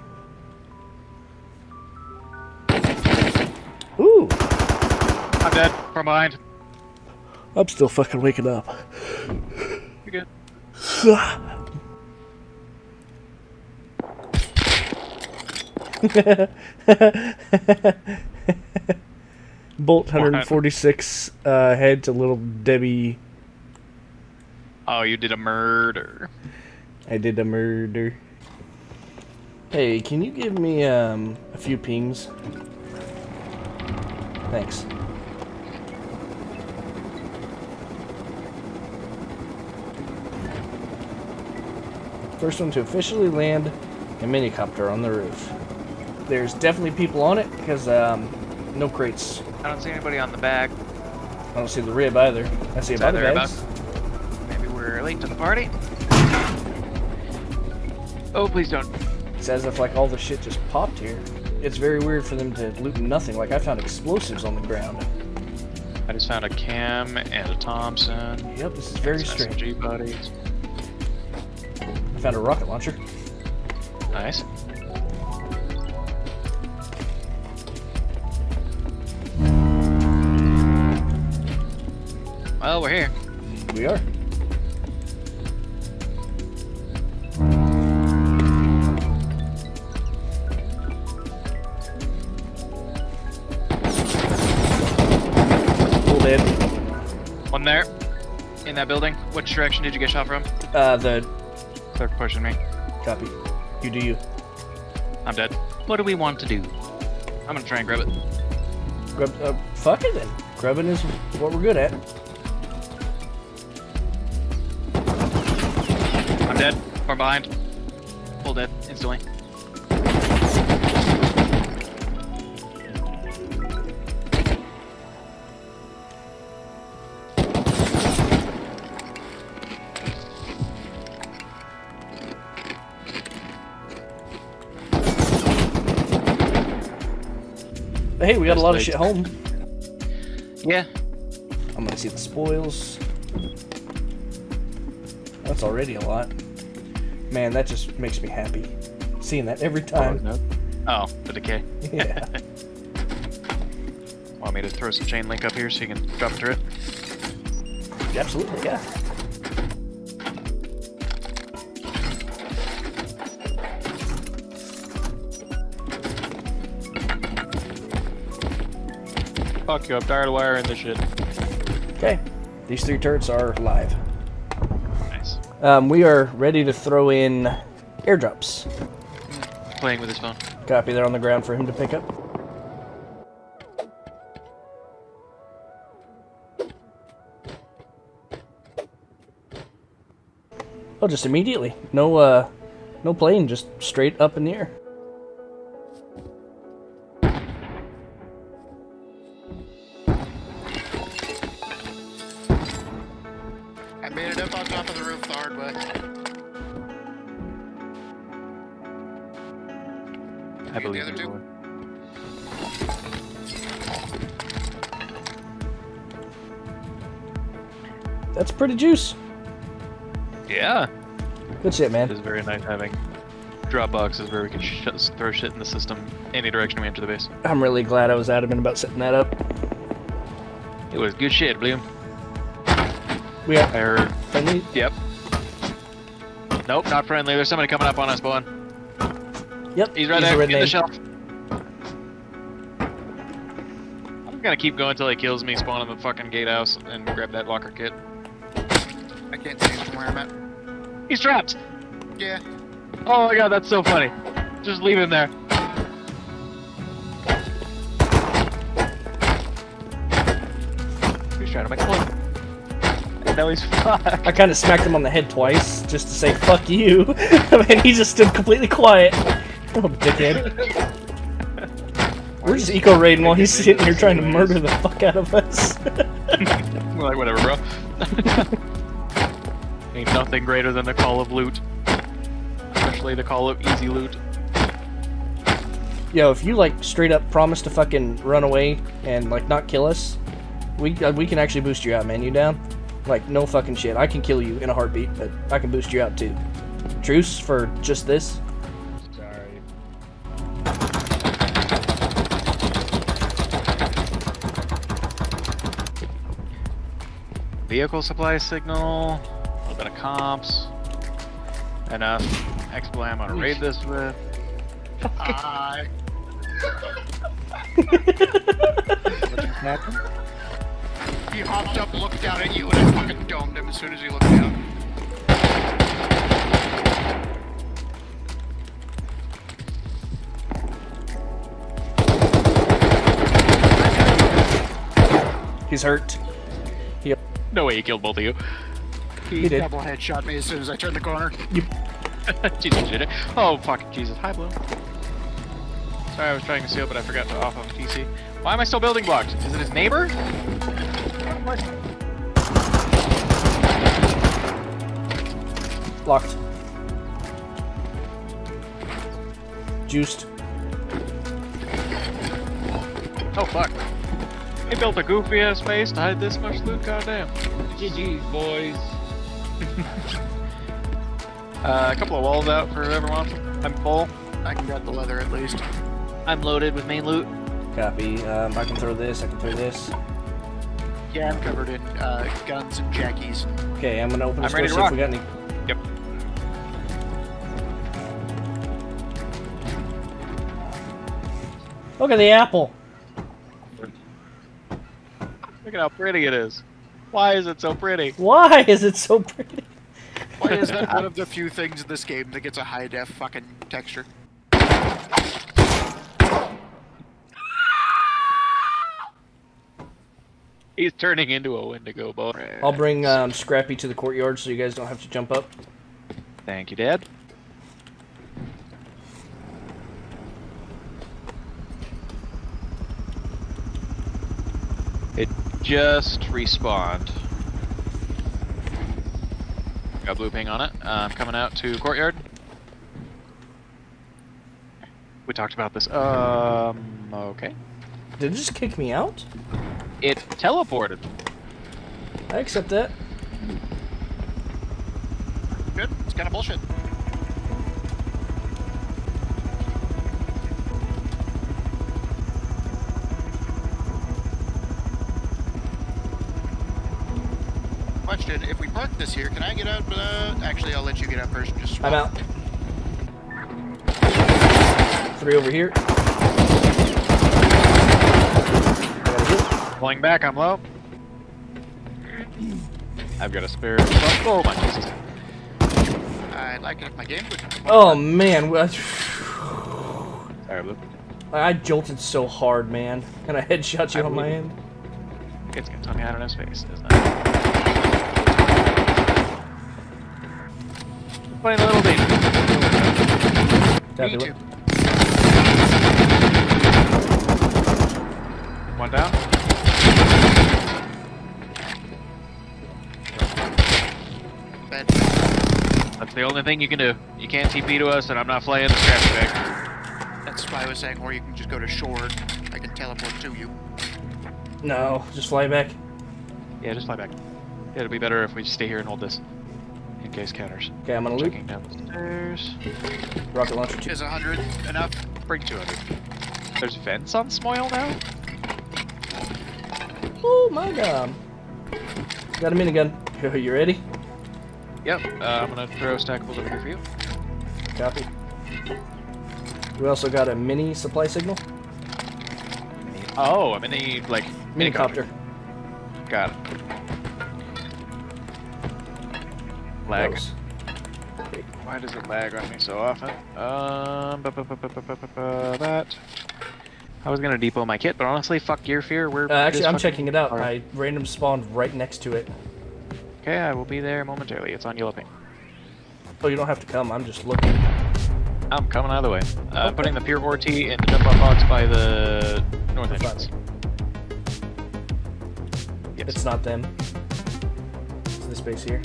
Ooh. I'm dead. From behind. I'm still fucking waking up. You good? Bolt 146 uh, head to little Debbie. Oh, you did a murder. I did a murder. Hey, can you give me um, a few pings? Thanks. First one to officially land a minicopter on the roof. There's definitely people on it because um, no crates. I don't see anybody on the back. I don't see the rib either. I see a body either bags. Maybe we're late to the party. Oh, please don't. It's as if like all the shit just popped here. It's very weird for them to loot nothing. Like I found explosives on the ground. I just found a cam and a Thompson. Yep, this is very strange. SMG bodies. I found a rocket launcher. Nice. Well, we're here. We are. Full dead. One there. In that building. Which direction did you get shot from? Uh, the Clerk pushing me. copy. You do you. I'm dead. What do we want to do? I'm gonna try and grab it. Grab, uh, fuck it then. Grubbing is what we're good at. Dead. Far behind. Full dead. Instantly. Hey, we got a lot of shit home. Yeah. I'm gonna see the spoils. That's already a lot. Man, that just makes me happy. Seeing that every time. Oh, oh the decay. Yeah. Want me to throw some chain link up here so you can drop through it? Absolutely, yeah. Fuck you, I'm tired of wiring this shit. Okay. These three turrets are live. Um, we are ready to throw in airdrops. Playing with his phone. Copy there on the ground for him to pick up. Oh, just immediately. No, uh, no plane, just straight up in the air. Up on top of the roof the hard way. I believe other you, two? boy. That's pretty juice. Yeah. Good shit, It man. is very nice having drop boxes where we can sh throw shit in the system any direction we enter the base. I'm really glad I was adamant about setting that up. It was good shit, Bloom. We are I heard. Friendly. Yep. Nope, not friendly. There's somebody coming up on us, Bowen. Yep, He's right a there red in the shelf. I'm gonna keep going until he kills me, spawn in the fucking gatehouse, and grab that locker kit. I can't see him from where I'm at. He's trapped! Yeah. Oh my god, that's so funny. Just leave him there. He's trying to make a play. And now he's fucked. I kind of smacked him on the head twice just to say "fuck you," and he just stood completely quiet. Oh, dickhead! We're just eco raiding while he's sitting here trying to murder the fuck out of us. We're like, whatever, bro. Ain't nothing greater than the call of loot. Especially the call of easy loot. Yo, if you like straight up promise to fucking run away and like not kill us, we uh, we can actually boost you out, man. You down? Like no fucking shit. I can kill you in a heartbeat, but I can boost you out too. Truce for just this. Sorry. Vehicle supply signal, a little bit of comps, enough expo ammo to raid this with. Hi. He hopped up, looked down at you, and I fucking domed him as soon as he looked down. He's hurt. Yep. No way he killed both of you. He, He did. double headshot me as soon as I turned the corner. You... Jesus, did it? Oh, fucking Jesus. Hi, Blue. Sorry, I was trying to seal, but I forgot to off of TC. Why am I still building blocks? Is it his neighbor? Locked. Juiced. Oh, fuck. He built a goofy ass base to hide this much loot, goddamn. GG's, boys. Uh, a couple of walls out for whoever wants them. I'm full. I can grab the leather at least. I'm loaded with main loot. Copy. Um, I can throw this. I can throw this. Yeah, I'm covered in uh, guns and jackies. Okay, I'm gonna open I'm ready to See if we got any. Yep. Look at the apple. Look at how pretty it is. Why is it so pretty? Why is it so pretty? Why is that one of the few things in this game that gets a high def fucking texture? He's turning into a Wendigo boy. I'll bring um, Scrappy to the courtyard so you guys don't have to jump up. Thank you, Dad. It just respawned. Got blue ping on it. Uh, I'm coming out to courtyard. We talked about this. Um, okay. Did it just kick me out? It teleported. I accept that. Good. It's kind of bullshit. Question: If we park this here, can I get out? Uh, actually, I'll let you get out first. Just I'm out. Three over here. Got a hit. Pulling back, I'm low. I've got a spare. Oh my Jesus. I'd like it if my game would. Oh man, what- Sorry, blue. I jolted so hard, man, and I headshot you I on my end. It's gonna tell me out in his face, isn't it? Playing a little danger. Copy Me too. The only thing you can do. You can't TP to us, and I'm not flying the scrappy bag. That's why I was saying, or you can just go to shore. I can teleport to you. No, just fly back. Yeah, just fly back. It'll be better if we stay here and hold this. In case counters. Okay, I'm gonna loop. Checking down the stairs. Rocket launcher two. Is a hundred enough? Bring 200. There's vents on Smoil now? Oh my god. Got a minigun. You ready? Yep. Uh, I'm gonna throw stackables over here for you. Copy. We also got a mini supply signal. Oh, a mini, like, Mini copter. Got it. Lag. Close. Why does it lag on me so often? Um, bu- bu- bu- bu- bu- bu- bu- bu- that. I was gonna depot my kit, but honestly, fuck Gear Fear. We're Uh, actually, I'm fucking- checking it out. Alright. I random spawned right next to it. Okay, I will be there momentarily. It's on yellow ping. Oh, you don't have to come. I'm just looking. I'm coming out of the way. Uh, Okay. Putting the pure ore tea in the jump off box by the north Fine. entrance. Yes. It's not them. It's this base here.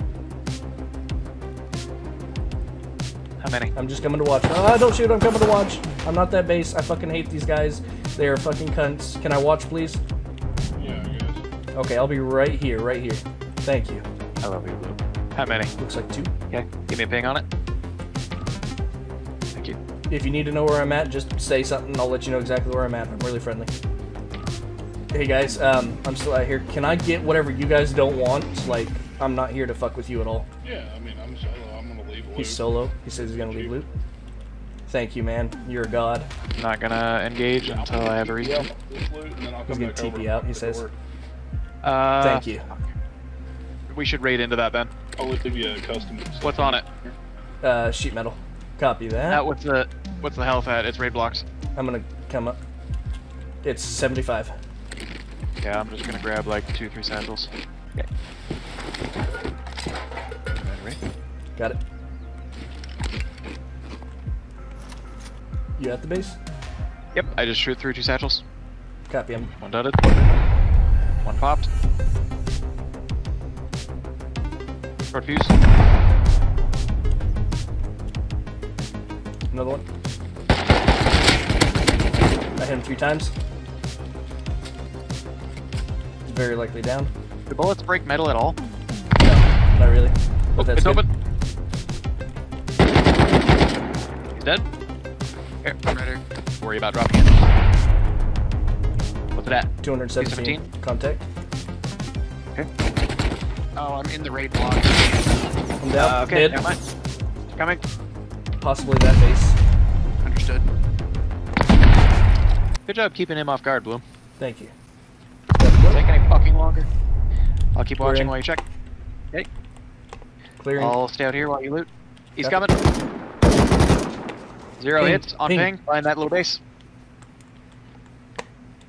How many? I'm just coming to watch. Ah, don't shoot. I'm coming to watch. I'm not that base. I fucking hate these guys. They are fucking cunts. Can I watch, please? Yeah, I guess. Okay, I'll be right here, right here. Thank you. I love you, Blue. How many? Looks like two. Okay, give me a ping on it. Thank you. If you need to know where I'm at, just say something. I'll let you know exactly where I'm at. I'm really friendly. Hey guys, um, I'm still out here. Can I get whatever you guys don't want? Like, I'm not here to fuck with you at all. Yeah, I mean, I'm solo. I'm gonna leave. He's solo. He says he's gonna leave loot. Thank you, man. You're a god. Not gonna engage Yeah, until I have a TP reason. out this loot, and then I'll He's gonna back TP out, he says. Uh, Thank you. We should raid into that then. I'll leave you a custom. What's on it? Uh, sheet metal. Copy that. Uh, what's the what's the health at? It's raid blocks. I'm gonna come up. It's 75. Yeah, I'm just gonna grab like two, three satchels. Okay. Ready? Got it. You at the base? Yep, I just shoot through two satchels. Copy. I'm One dotted. One popped. Short fuse. another one. I hit him three times. He's very likely down. Do bullets break metal at all? No, not really. But Oh, that's it's good. open. He's dead. Here, Ready. worry about dropping it. What's it at? 217. Contact. Oh, I'm in the raid block. I'm down. Uh, okay, Dead. never mind. Coming. Possibly that base. Understood. Good job keeping him off guard, Bloom. Thank you. Take any fucking longer. I'll keep We're watching while you check. Clearing. I'll stay out here while you loot. He's Yep. coming. Zero Ping, hits on ping. ping. Find that little base.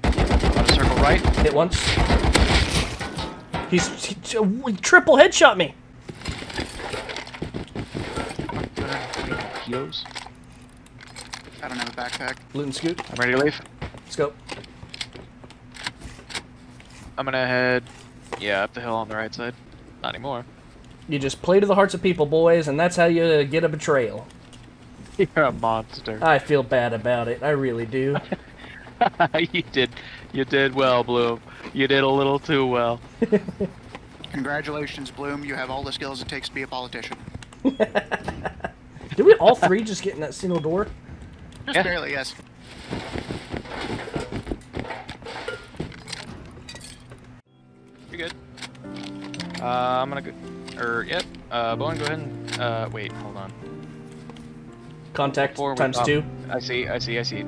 Circle right. Hit once. He's he, he triple headshot me. Kilos. I don't have a backpack. Loot and scoot. I'm ready to leave. Let's go. I'm gonna head, yeah, up the hill on the right side. Not anymore. You just play to the hearts of people, boys, and that's how you get a betrayal. You're a monster. I feel bad about it. I really do. you did, you did well, Bloom. You did a little too well. Congratulations, Bloom. You have all the skills it takes to be a politician. Did we all three just get in that single door? Just Yeah. barely, yes. You're good. Uh, I'm gonna go, or yep. Uh, Bowen, go ahead and uh, wait. Hold on. Contact Forward times up. two. I see. I see. I see.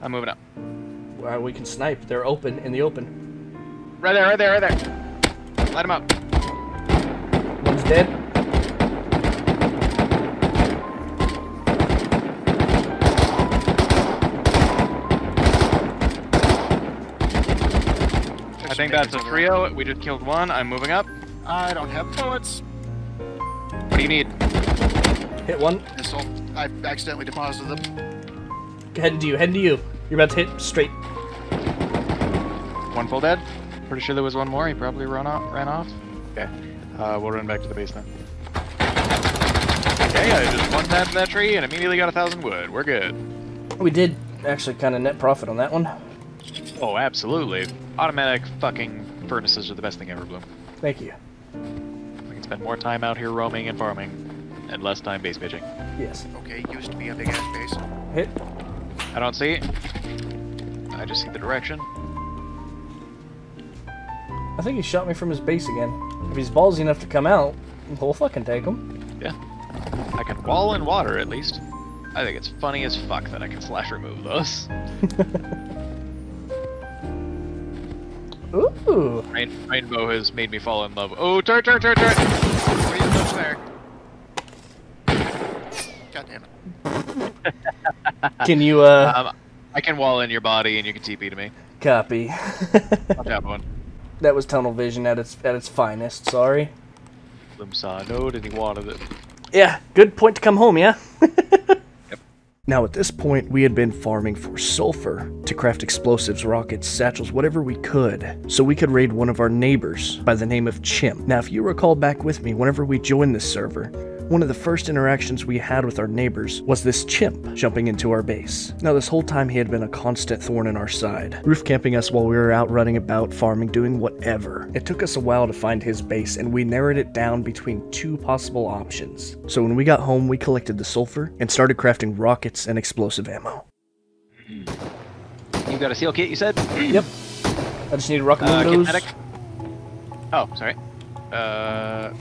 I'm moving up. Uh, we can snipe. They're open in the open. Right there. Right there. Right there. Light him up. One's dead. I think that's a trio. We just killed one. I'm moving up. I don't have bullets. What do you need? Hit one. Missile. I accidentally deposited them. Heading to you. Heading to you. You're about to hit straight. One full dead. Pretty sure there was one more. He probably run off. Ran off. Okay. Uh, we'll run back to the base then. Okay, I just one tapped that tree and immediately got a thousand wood. We're good. We did actually kind of net profit on that one. Oh, absolutely. Automatic fucking furnaces are the best thing ever, Bloom. Thank you. We can spend more time out here roaming and farming, and less time base pitching. Yes. Okay, used to be a big ass base. Hit. I don't see it. I just see the direction. I think he shot me from his base again. If he's ballsy enough to come out, we'll fucking take him. Yeah. I can wall in water at least. I think it's funny as fuck that I can slash remove those. Ooh. Rain, Rainbow has made me fall in love. Oh, turn, turn, turn, turn! What are you touch there? God damn it. Can you, uh, Um, I can wall in your body and you can TP to me. copy? Watch out, one. That was tunnel vision at its at its finest. Sorry. Bloom saw and he wanted it. Yeah, good point to come home, yeah? Now, at this point, we had been farming for sulfur to craft explosives, rockets, satchels, whatever we could, so we could raid one of our neighbors by the name of Chimp. Now, if you recall back with me, whenever we joined this server, one of the first interactions we had with our neighbors was this chimp jumping into our base. Now, this whole time he had been a constant thorn in our side, roof camping us while we were out running about, farming, doing whatever. It took us a while to find his base, and we narrowed it down between two possible options. So when we got home, we collected the sulfur and started crafting rockets and explosive ammo. You got a seal kit, you said? Yep. I just need a rocket Uh, windows. Oh, sorry. Uh,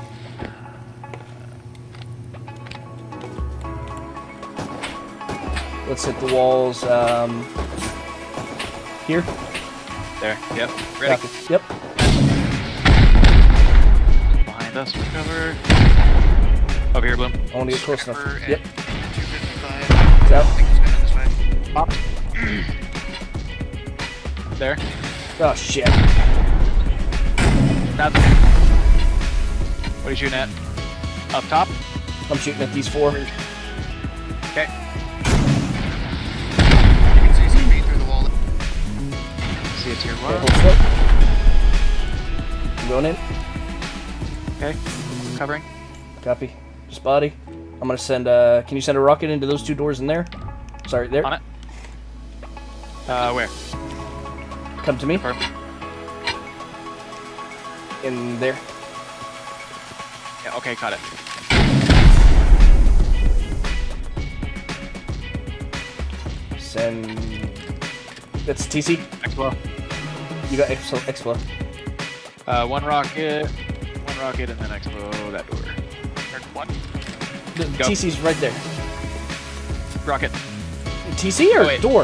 Let's hit the walls. Um, here. there. Yep. Ready. Copy. Yep. Behind us for cover. Over here, Bloom. I want to get close enough. Yep. 255. It's out. I think he's going this way. There. Oh shit. Nothing. What are you shooting at? Up top? I'm shooting at these four. Okay. be a tier 1. Okay, I'm going in. Okay, covering. Copy. Just body. I'm gonna send, uh, can you send a rocket into those two doors in there? Sorry, there. On it. Uh, where? Come to me. Perfect. In there. Yeah, okay, caught it. Send... That's TC. Maxwell. You got Explo. Explo. Uh, one rocket, one rocket, and then Explo that door. Or what? The Go. TC's right there. Rocket. TC or Oh, door?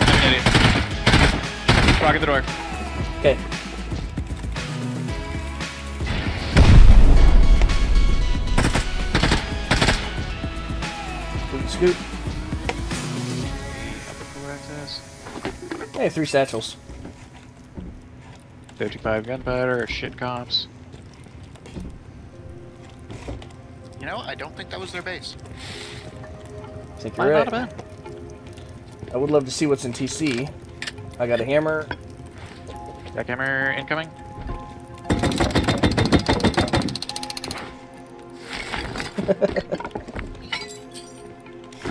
Rocket the door. Okay. Scoop. scoot. Upper door access. Hey, three satchels. 55 gunpowder, shit cops. You know, I don't think that was their base. I think you're not right. have been. I would love to see what's in TC. I got a hammer. Jackhammer incoming.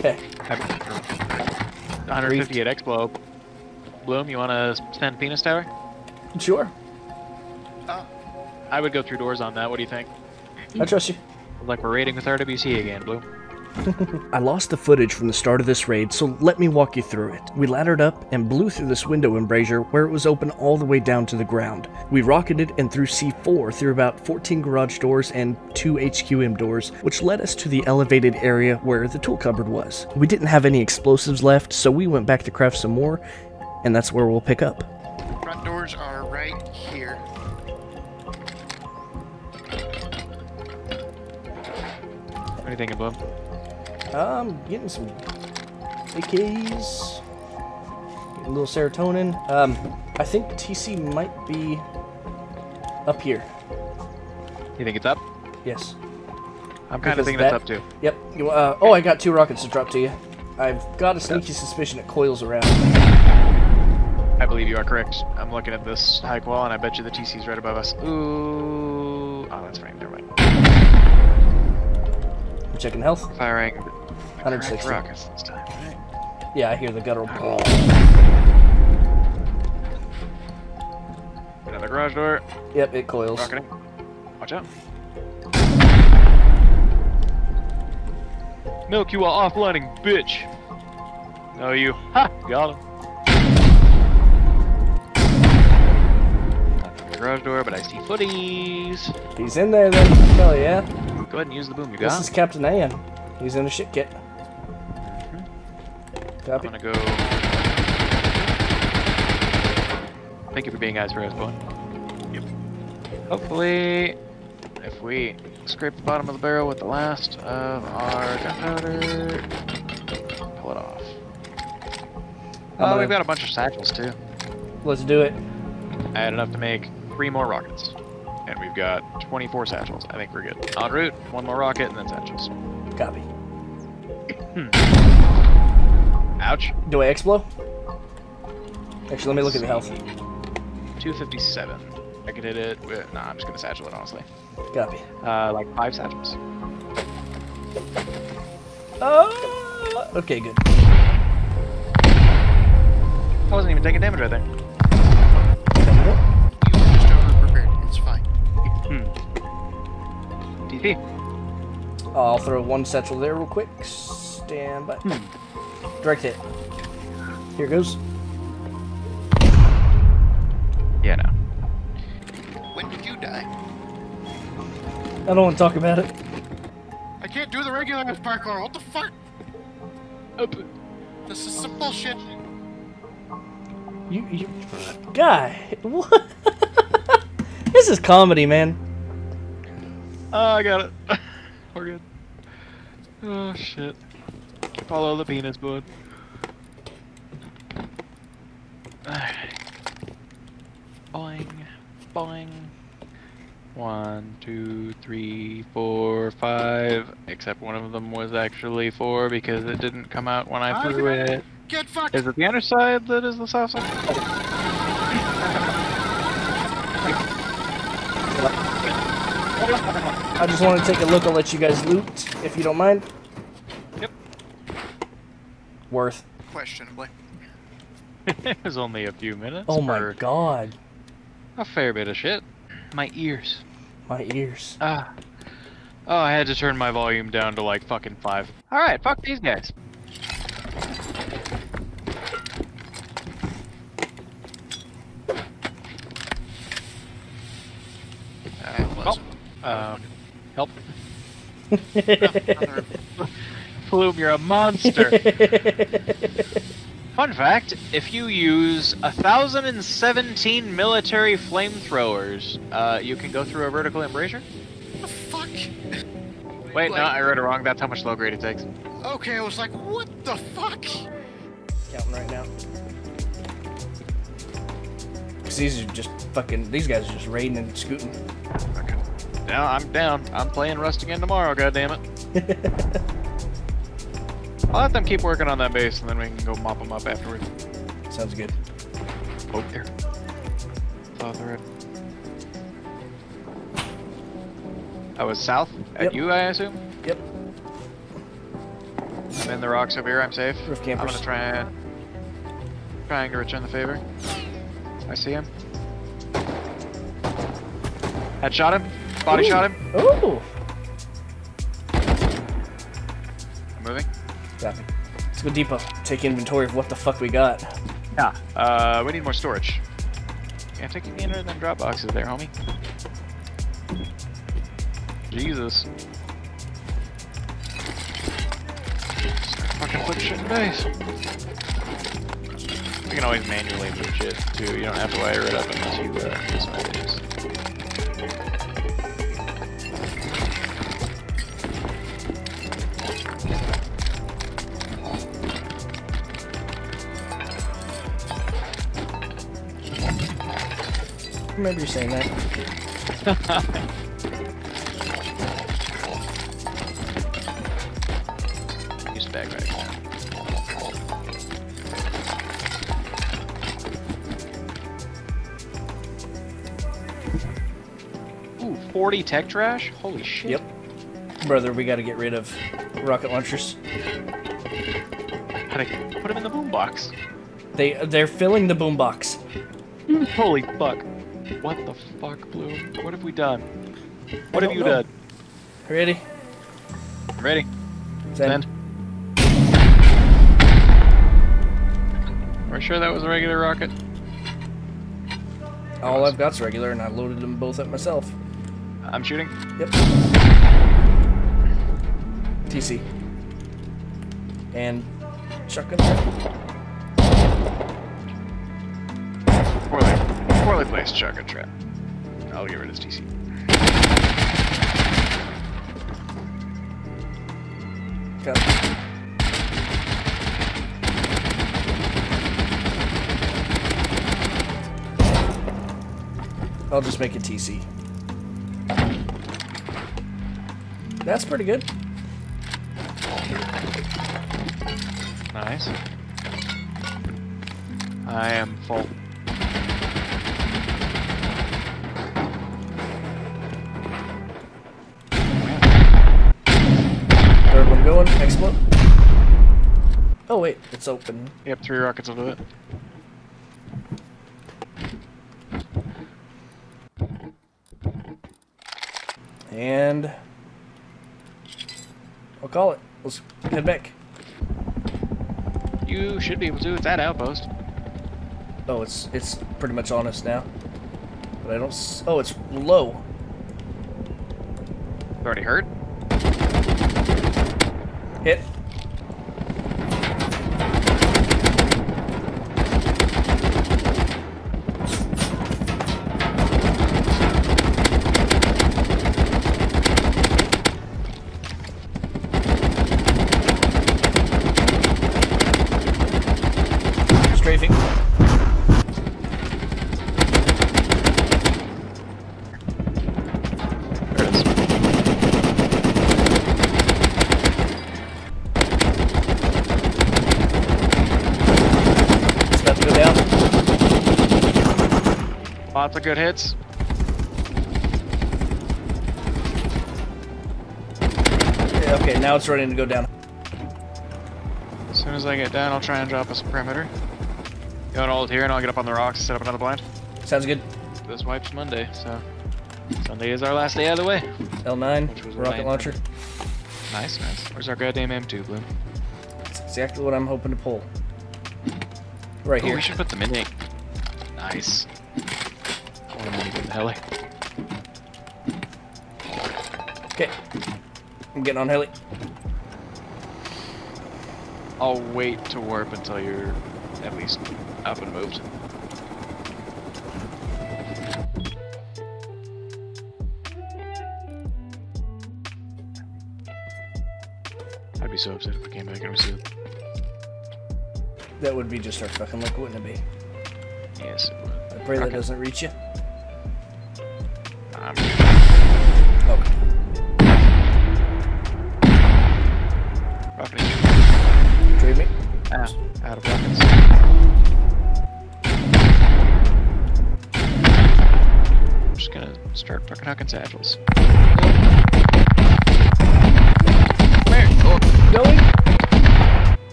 Okay. 150 at Explo. Bloom, you want to send Penis Tower? Sure. I would go through doors on that. What do you think? I trust you. Like we're raiding with RWC again, Blue. I lost the footage from the start of this raid, so let me walk you through it. We laddered up and blew through this window embrasure where it was open all the way down to the ground. We rocketed and threw C4 through about 14 garage doors and 2 HQM doors, which led us to the elevated area where the tool cupboard was. We didn't have any explosives left, so we went back to craft some more, and that's where we'll pick up. front doors are right What are you thinking, Bloom? Um, getting some AKs, getting a little serotonin. Um, I think TC might be up here. You think it's up? Yes. I'm kind of thinking that- it's up too. Yep. You, uh, oh, I got two rockets to drop to you. I've got a sneaky suspicion it coils around. I believe you are correct. I'm looking at this high qual, and I bet you the TC's right above us. Ooh. Oh, that's right. Never mind. Checking health. Firing. 160. correct rockets this time. Right. Yeah, I hear the guttural. Another garage door. Yep, it coils. Rocketing. Watch out. Milk you are offlining, bitch. No, you. Ha! Got him. The garage door, but I see footies. He's in there then. Hell yeah. Go ahead and use the boom you got. This is Captain Ann. He's in a shit kit. Mm-hmm. I'm gonna go. Thank you for being eyes us, boy. Yep. Hopefully, if we scrape the bottom of the barrel with the last of our gunpowder, pull it off. Oh, gonna- we've got a bunch of satchels too. Let's do it. I had enough to make three more rockets. Got 24 satchels. I think we're good. En route, one more rocket, and then satchels. Copy. Ouch. Do I explode? Actually, let me look at the health. 257. I could hit it with. Nah, I'm just gonna satchel it, honestly. Copy. Uh, like five satchels. Uh, okay, good. I wasn't even taking damage right there. Hmm. TP. I'll throw one satchel there real quick. Stand by. Hmm. Direct hit. Here goes. Yeah, no. When did you die? I don't want to talk about it. I can't do the regular parkour. What the fuck? This is some bullshit. You, you, guy, what? this is comedy, man. Oh, I got it. We're good. Oh, shit. Follow the penis, bud. Alright. Boing. Boing. One, two, three, four, five. Except one of them was actually four because it didn't come out when I ah, threw Okay. it. Get fucked. Is it the underside that is the soft side? I just want to take a look. I'll let you guys loot, if you don't mind. Yep. Worth. Questionably. it was only a few minutes. Oh my god. A fair bit of shit. My ears. My ears. Ah. Oh, I had to turn my volume down to like fucking five. Alright, fuck these guys. Bloom, you're a monster. Fun fact: If you use a thousand and seventeen military flamethrowers, uh, you can go through a vertical embrasure. the fuck? Wait, no, I read it wrong. That's how much low grade it takes. Okay, I was like, what the fuck? Counting right now. Cause these are just fucking. These guys are just raiding and scooting. Now I'm down. I'm playing Rust again tomorrow. God damn it. I'll let them keep working on that base, and then we can go mop them up afterward. Sounds good. Oh, there. South the road. I was south at Yep. you, I assume. Yep. I'm in the rocks over here. I'm safe. Roof I'm gonna try and trying to return the favor. I see him. Headshot him. Body Ooh. shot him. Ooh. I'm moving. Copy. Let's go depot. Take inventory of what the fuck we got. Yeah. Uh, we need more storage. Yeah, take the into them drop boxes there, homie. Jesus. Fucking put shit in base. We can always manually put shit too. You don't have to wire it up unless you uh, do some remember you saying that. Use bag right Ooh, 40 tech trash? Holy shit. Yep. Brother, we gotta get rid of rocket launchers. How to put them in the boombox. They they're filling the boombox. Mm, holy fuck. What the fuck, Bloom? What have we done? What have you know. done? Ready? Ready. Send. Send. Are we sure that was a regular rocket? All I've got's regular, and I loaded them both up myself. I'm shooting. Yep. TC. And shotgun. Poorly, poorly placed shotgun trap. I'll get rid of this TC. Got it. I'll just make it TC. That's pretty good. Nice. I am full. It's open. Yep, three rockets will do it. And I'll call it. Let's head back. You should be able to. It's at outpost. Oh, it's it's pretty much on us now. But I don't. S oh, it's low. Already hurt. Hit. Strafing. There it is. It's about to go down. Lots of good hits. Yeah, okay, now it's ready to go down. As soon as I get down, I'll try and drop us a perimeter. Go and hold here, and I'll get up on the rocks and set up another blind. Sounds good. This wipes Monday, so Sunday is our last day out of the way. L9, Which was rocket launcher. Nice, nice. Where's our goddamn M2, Bloom? That's exactly what I'm hoping to pull. Right Oh, here. we should put them in it. Nice. Heli. Okay. I'm getting on heli. I'll wait to warp until you're at least up and moved. I'd be so upset if I came back and it was you. That would be just our fucking luck, wouldn't it be? Yes, it would. I pray that doesn't reach you.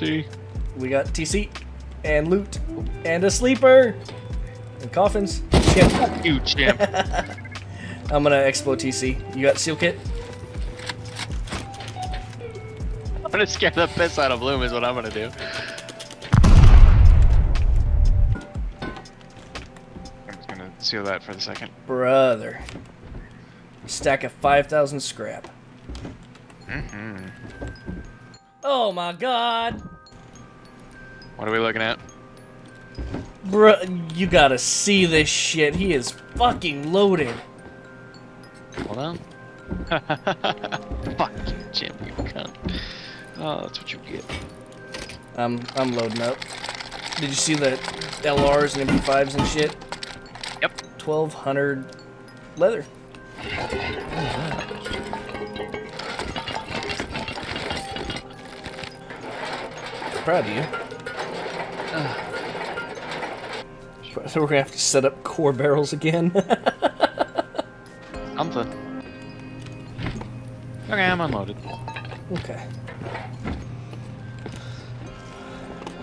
Hit We got TC and loot and a sleeper and coffins. Shit. You champ. I'm gonna explode TC. You got seal kit? I'm gonna scare the piss out of Bloom is what I'm gonna do. I'm just gonna seal that for the second. Brother. Stack of 5,000 scrap. Mm-hmm. Oh my god. What are we looking at? Bruh, you gotta see this shit. He is fucking loaded. Hold on. Fuck you, chimp, you cunt. Oh, that's what you get. I'm I'm loading up. Did you see the LRs and MP5s and shit? Yep. 1200 leather. Proud of you. So we're gonna have to set up core barrels again. Something. Okay, I'm unloaded. okay.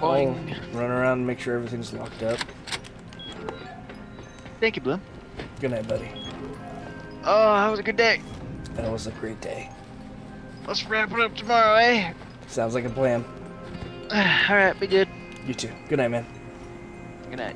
I'll Boing. run around and make sure everything's locked up. Thank you, Bloom. Good night, buddy. Oh, that was a good day. That was a great day. Let's wrap it up tomorrow, eh? Sounds like a plan. Alright, be good. You too. Good night, man. Good night.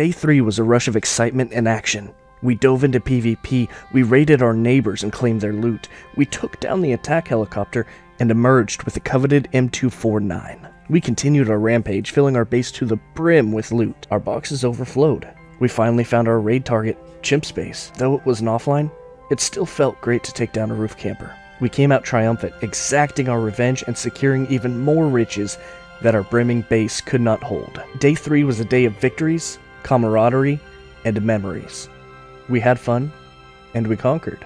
Day 3 was a rush of excitement and action. We dove into PvP, we raided our neighbors and claimed their loot, we took down the attack helicopter, and emerged with the coveted M249. We continued our rampage, filling our base to the brim with loot. Our boxes overflowed. We finally found our raid target, Chimp Space. Though it was an offline, it still felt great to take down a roof camper. We came out triumphant, exacting our revenge and securing even more riches that our brimming base could not hold. Day 3 was a day of victories, camaraderie, and memories. We had fun, and we conquered.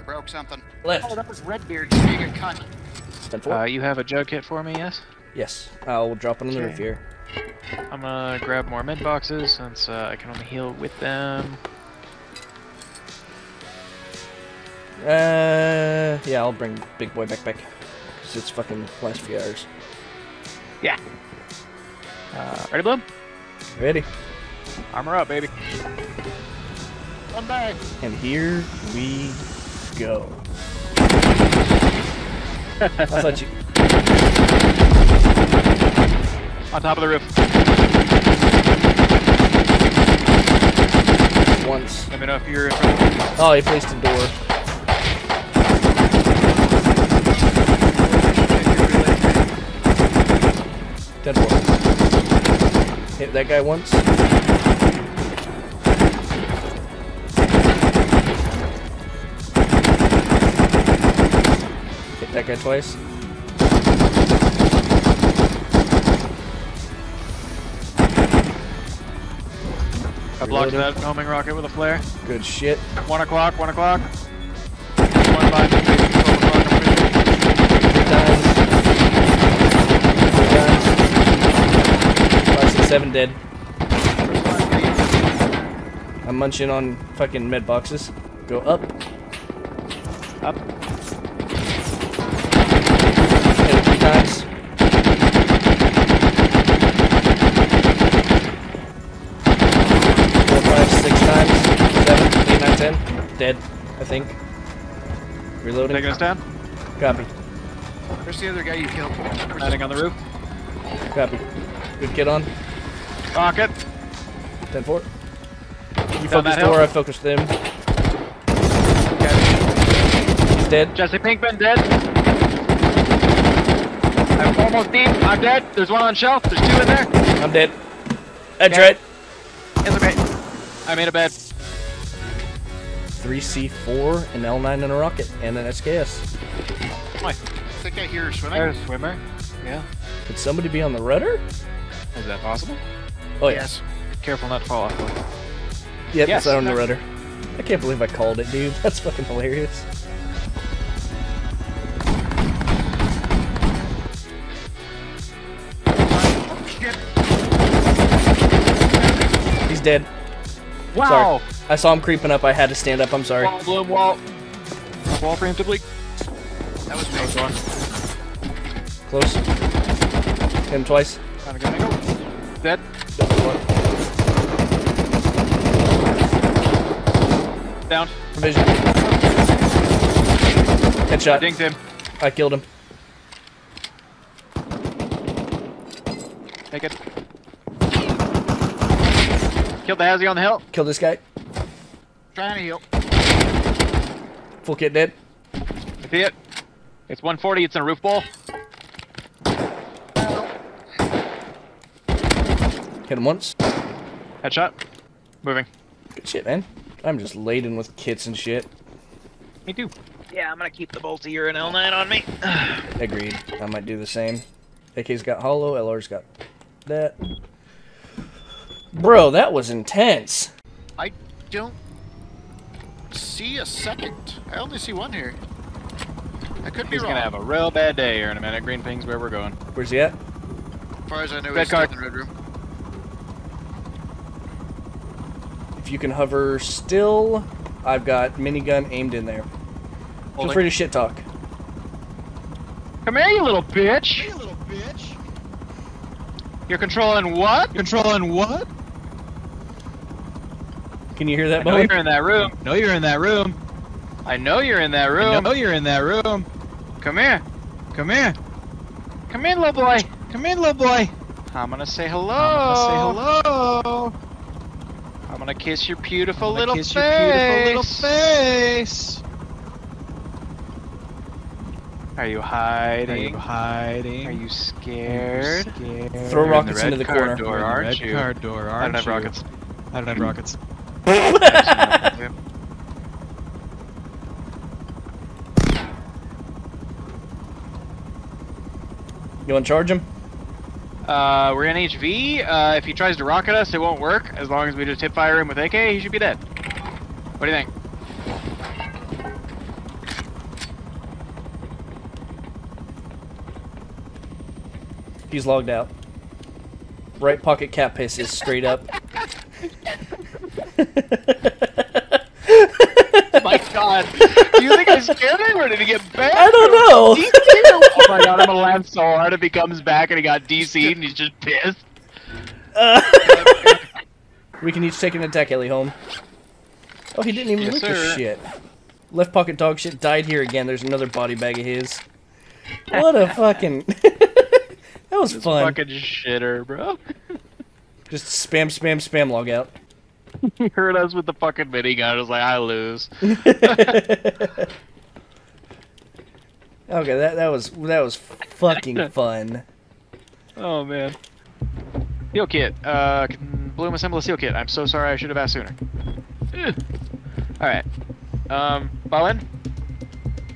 I broke something. Left. Oh, that was Redbeard just being a cunt. Ten four. Uh, you have a jug kit for me, yes? yes, I'll drop it on the roof here. I'm gonna grab more med boxes since uh, I can only heal with them. Uh, yeah, I'll bring Big Boy back back. Cause it's fucking last few hours. Yeah. Uh, ready, Bloom? Ready? Armor up, baby. Come back. And here we go. I thought you. On top of the roof. Once. Let me know if you're in front. Oh, he placed a door. Dead one. Hit that guy once. Hit that guy twice. I blocked that homing rocket with a flare. Good shit. One o'clock, one o'clock. Seven dead. I'm munching on fucking med boxes. Go up. Up. Hit it three times. Four, five, six times. Seven, eight, nine, ten. Dead, I think. Reloading. Taking us down. Copy. Where's the other guy you killed? Where's Landing on the roof. Copy. Good kid on. Rocket. 10 4. You Down focus that door, hill. I focus them. He's dead. Jesse Pinkman dead. I'm almost deep. I'm dead. There's one on shelf. There's two in there. I'm dead. That's Yeah. right. It's okay. I made a bed. 3C4, an L9 and a rocket, and an SKS. I think I hear her swimming. There's a swimmer. Yeah. Could somebody be on the rudder? Is that possible? Oh, yeah. Yes. Careful not to fall off. though. Yep, Yes. it's on the rudder. I can't believe I called it, dude. That's fucking hilarious. He's dead. Wow. I saw him creeping up. I had to stand up. I'm sorry. Wall, bloom, wall. Wall preemptively. That was me. Close. Hit him twice. Kinda gonna go. Dead. Down. Provision. Headshot. Dinged him. I killed him. Take it. Killed the Hazzy on the hill. Killed this guy. Trying to heal. Full kit dead. I see it. It's 140. It's in a roof bowl. Hit him once. Headshot. Moving. Good shit, man. I'm just laden with kits and shit. Me too. Yeah, I'm gonna keep the bolt here and L9 on me. Agreed. I might do the same. AK's got hollow, LR's got that. Bro, that was intense. I don't see a second. I only see one here. I could be wrong. He's wrong. gonna have a real bad day here in a minute. Green ping's where we're going. Where's he at? As far as I know, Red he's still in the red room. You can hover still, I've got minigun aimed in there. Feel Holding. free to shit talk. Come here, you little bitch! You little bitch! You're controlling what? Controlling what? Can you hear that, I know you're in that room. No, you're in that room. I know you're in that room. I know you're in that room. Come here. Come here. Come in, little boy. Come in, little boy. I'm gonna say hello. I'm gonna say hello. I'm gonna kiss your beautiful little kiss face. your beautiful little face. Are you hiding? Are you hiding? Are you scared? scared? Throw You're in rockets the into the car corner. Door, You're in the aren't red you? car door, I don't aren't have you? rockets. I don't have rockets. You want to charge him? Uh, we're in HV. Uh, if he tries to rocket us, it won't work. As long as we just hip fire him with AK, he should be dead. What do you think? He's logged out. Right pocket cap piss is straight up. My God! Do you think I scared him, or did he get banned? I don't know. DC'd? oh my God! I'm gonna laugh so hard if he comes back and he got DC'd and he's just pissed. Uh, we can each take an attack heli home. Oh, he didn't even Yes, look at sir. shit. Left pocket dog shit died here again. There's another body bag of his. What a fucking. that was fun. Fucking shitter, bro. Just spam, spam, spam log out. he hurt us with the fucking minigun. I was like, I lose. Okay, that that was that was fucking fun. Oh man. Seal kit. Uh, can Bloom assemble a seal kit. I'm so sorry. I should have asked sooner. All right. Um, Bowen.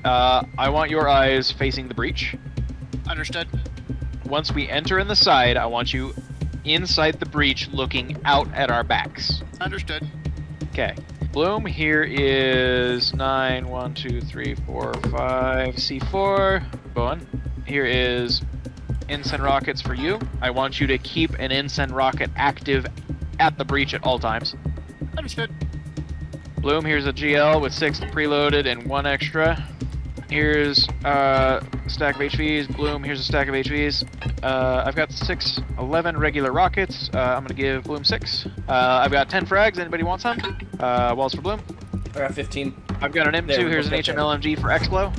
Uh, I want your eyes facing the breach. Understood. Once we enter in the side, I want you inside the breach looking out at our backs. Understood. Okay. Bloom, here is 9, 1, 2, 3, 4, 5, C4. Bowen, here is Ensign rockets for you. I want you to keep an Ensign rocket active at the breach at all times. Understood. Bloom, here's a GL with 6 preloaded and 1 extra. Here's uh, a stack of HVs. Bloom, here's a stack of HVs. Uh, I've got 6, 11 regular rockets. Uh, I'm gonna give Bloom 6. Uh, I've got 10 frags. Anybody want some? Uh, walls for Bloom. I got 15. I've got an M2. There, here's an HMLMG for Explo.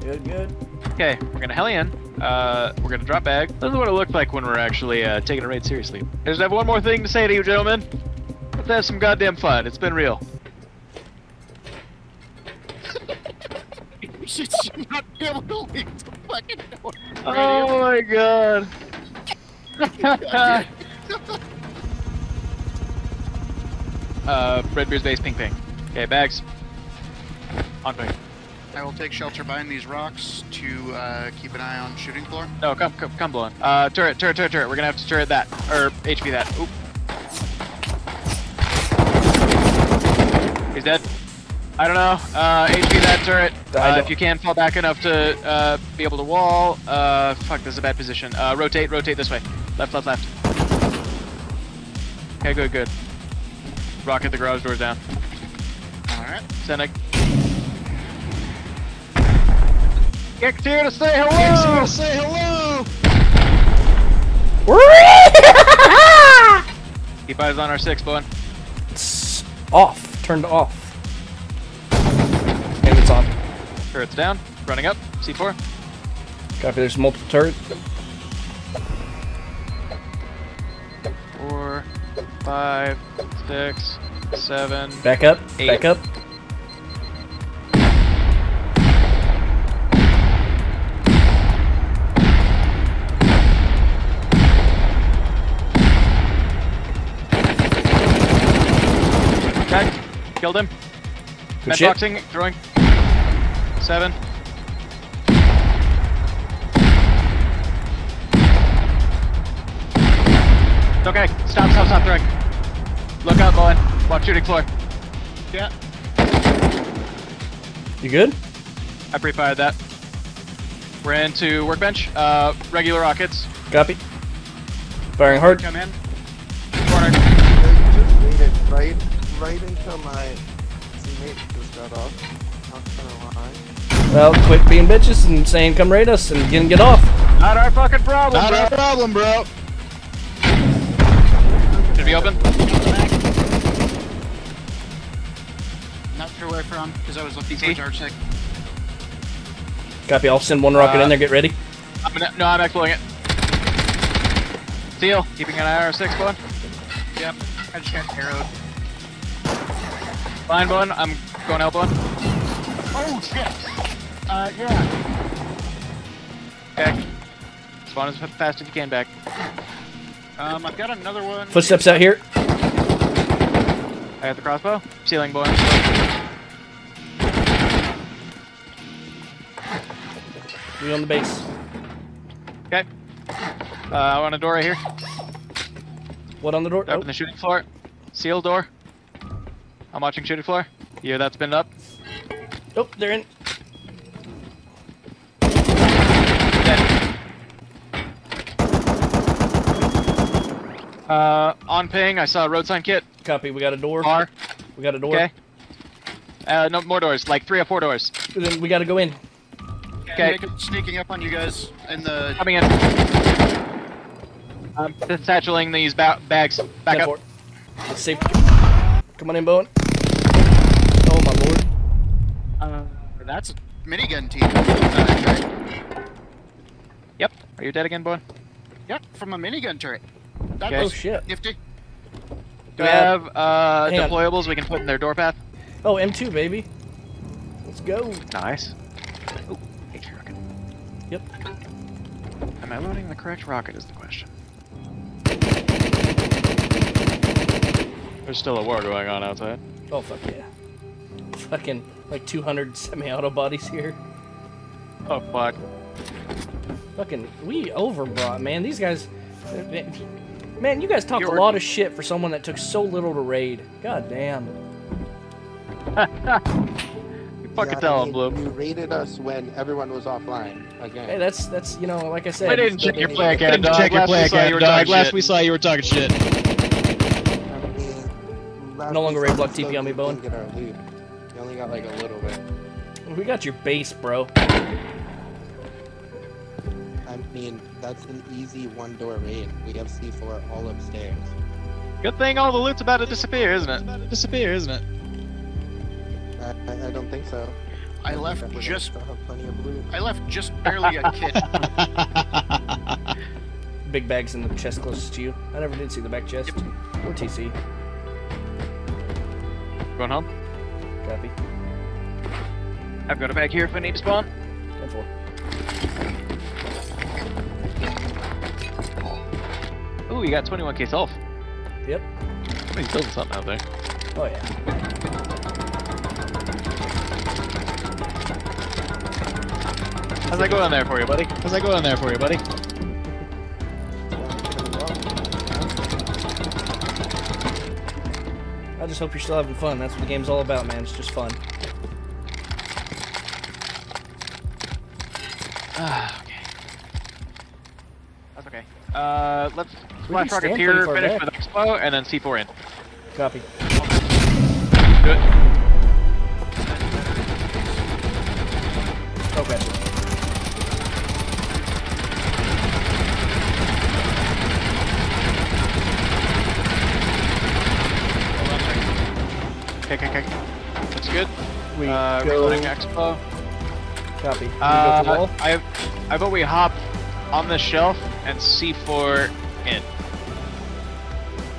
Good, good. Okay, we're gonna heli in. Uh, we're gonna drop bag. This is what it looked like when we're actually uh, taking a raid seriously. I just have one more thing to say to you, gentlemen. Let's have some goddamn fun. It's been real. You should not be able to leave the fucking door. Oh my god. uh, Redbeard's base, ping ping. Okay, bags. On ping. I will take shelter behind these rocks to uh, keep an eye on shooting floor. No, come, come, come, blowing. Uh, turret, turret, turret, turret. We're gonna have to turret that, or HP that. Oop. I don't know. Uh, HP that turret. Uh, if you can fall back enough to uh, be able to wall. Uh, fuck, this is a bad position. Uh, rotate, rotate this way. Left, left, left. Okay, good, good. Rocket the garage doors down. Alright. Senec. Gex here to say hello. say hello! Keep eyes on our six, Bowen. It's off. Turned off. Turrets down. Running up. C4. Copy, there's multiple turrets. Four, five, six, seven. Back up. Eight. Back up. Okay. Killed him. Good shit. Medboxing. Throwing. Seven. It's okay. Stop, stop, stop throwing. Look out, Bowen. Watch shooting floor. Yeah. You good? I pre-fired that. We're into workbench. Uh, regular rockets. Copy. Firing hard. Come in. Corner. just waited right, right until my teammate just got off. Not gonna lie. Well, quit being bitches and saying come raid us and get, get off. Not our fucking problem, Not bro. our problem, bro. Should be open. Not sure where from, because I was looking DC? for Dark check. Copy, I'll send one rocket Uh, in there, get ready. I'm gonna, no, I'm exploring it. Seal, keeping an eye on our six, Bowen. Yep. I just got arrowed. Fine, Bowen. I'm going help Bowen. Oh, shit! Uh, yeah. Okay. Spawn as fast as you can back. Um, I've got another one. Footsteps out here. I got the crossbow. Ceiling boy. We on the base. Okay. Uh, I want a door right here. What on the door? Open Oh, the shooting floor. Seal door. I'm watching shooting floor. You hear that's pinned up? oh, they're in. Dead. Uh, on ping, I saw a road sign kit. Copy, we got a door. Bar. We got a door. Okay. Uh, no more doors. Like three or four doors. Then we gotta go in. Okay. Sneaking up on you guys in the. Coming in. I'm satcheling these ba bags. Back Ten up. four. Safe. Come on in, Bowen. Oh my lord. Uh, that's a minigun team. Yep. Are you dead again, boy? yep, from a minigun turret. That Okay. was Oh shit. nifty. Do we Uh, have uh, hang on. deployables we can put in their door path? Oh, M2, baby. Let's go. Nice. Ooh, HE rocket. Yep. Am I loading the correct rocket is the question. There's still a war going on outside. Oh, fuck yeah. Fucking, like 200 semi-auto bodies here. Oh fuck. Fucking, we overbrought, man. These guys, Man, you guys talk You're- a lot of shit for someone that took so little to raid. God damn. You fucking Yeah, tell I him, Bloom. You raided us when everyone was offline again. Hey, that's that's you know, like I said. I didn't check your didn't play check account, dog. Check your Last play we saw you account, were dog. Last we saw you were talking shit. I mean, last No longer raid block TP on me, didn't Bowen. Get. You only got like a little bit. We got your base, bro. I mean, that's an easy one door raid. We have C4 all upstairs. Good thing all the loot's about to disappear, isn't it? About to disappear, isn't it? I, I, I don't think so. I left just still have plenty of loot. I left just barely a kit. Big bags in the chest closest to you. I never did see the back chest. Yep. Or TC. Going home? Copy. I've got a bag here if I need to spawn. 10 4. Ooh, you got 21k self. Yep. He's building something out there. Oh yeah. How's that going there for you, buddy? How's that going there for you, buddy? I just hope you're still having fun. That's what the game's all about, man. It's just fun. Ah, okay. That's okay. Uh, let's We Flash can stand Rocketeer pretty far finish back. with Explo and then C4 in. Copy. Do it. Okay. Okay, okay, okay. That's good. We uh, go. reloading Explo. Copy. We go to the Uh. I, I vote we hop on the shelf and C4 in.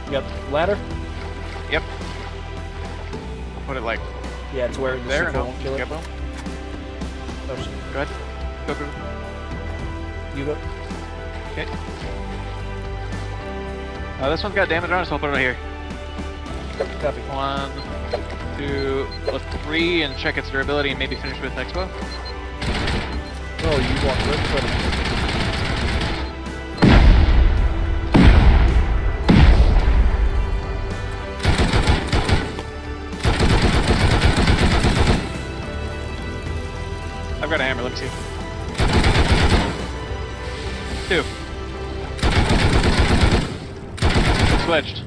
You got ladder? Yep. Put it like Yeah, it's where the there. C4 No, won't kill it. Yep. Oh, Go ahead. Go, go. you go. Okay. Uh, this one's got damage on it, so I'll put it right here. Copy. One, two, let's three, and check its durability, and maybe finish with Explo. Oh, you walk right in front of me. See. Two. Switched.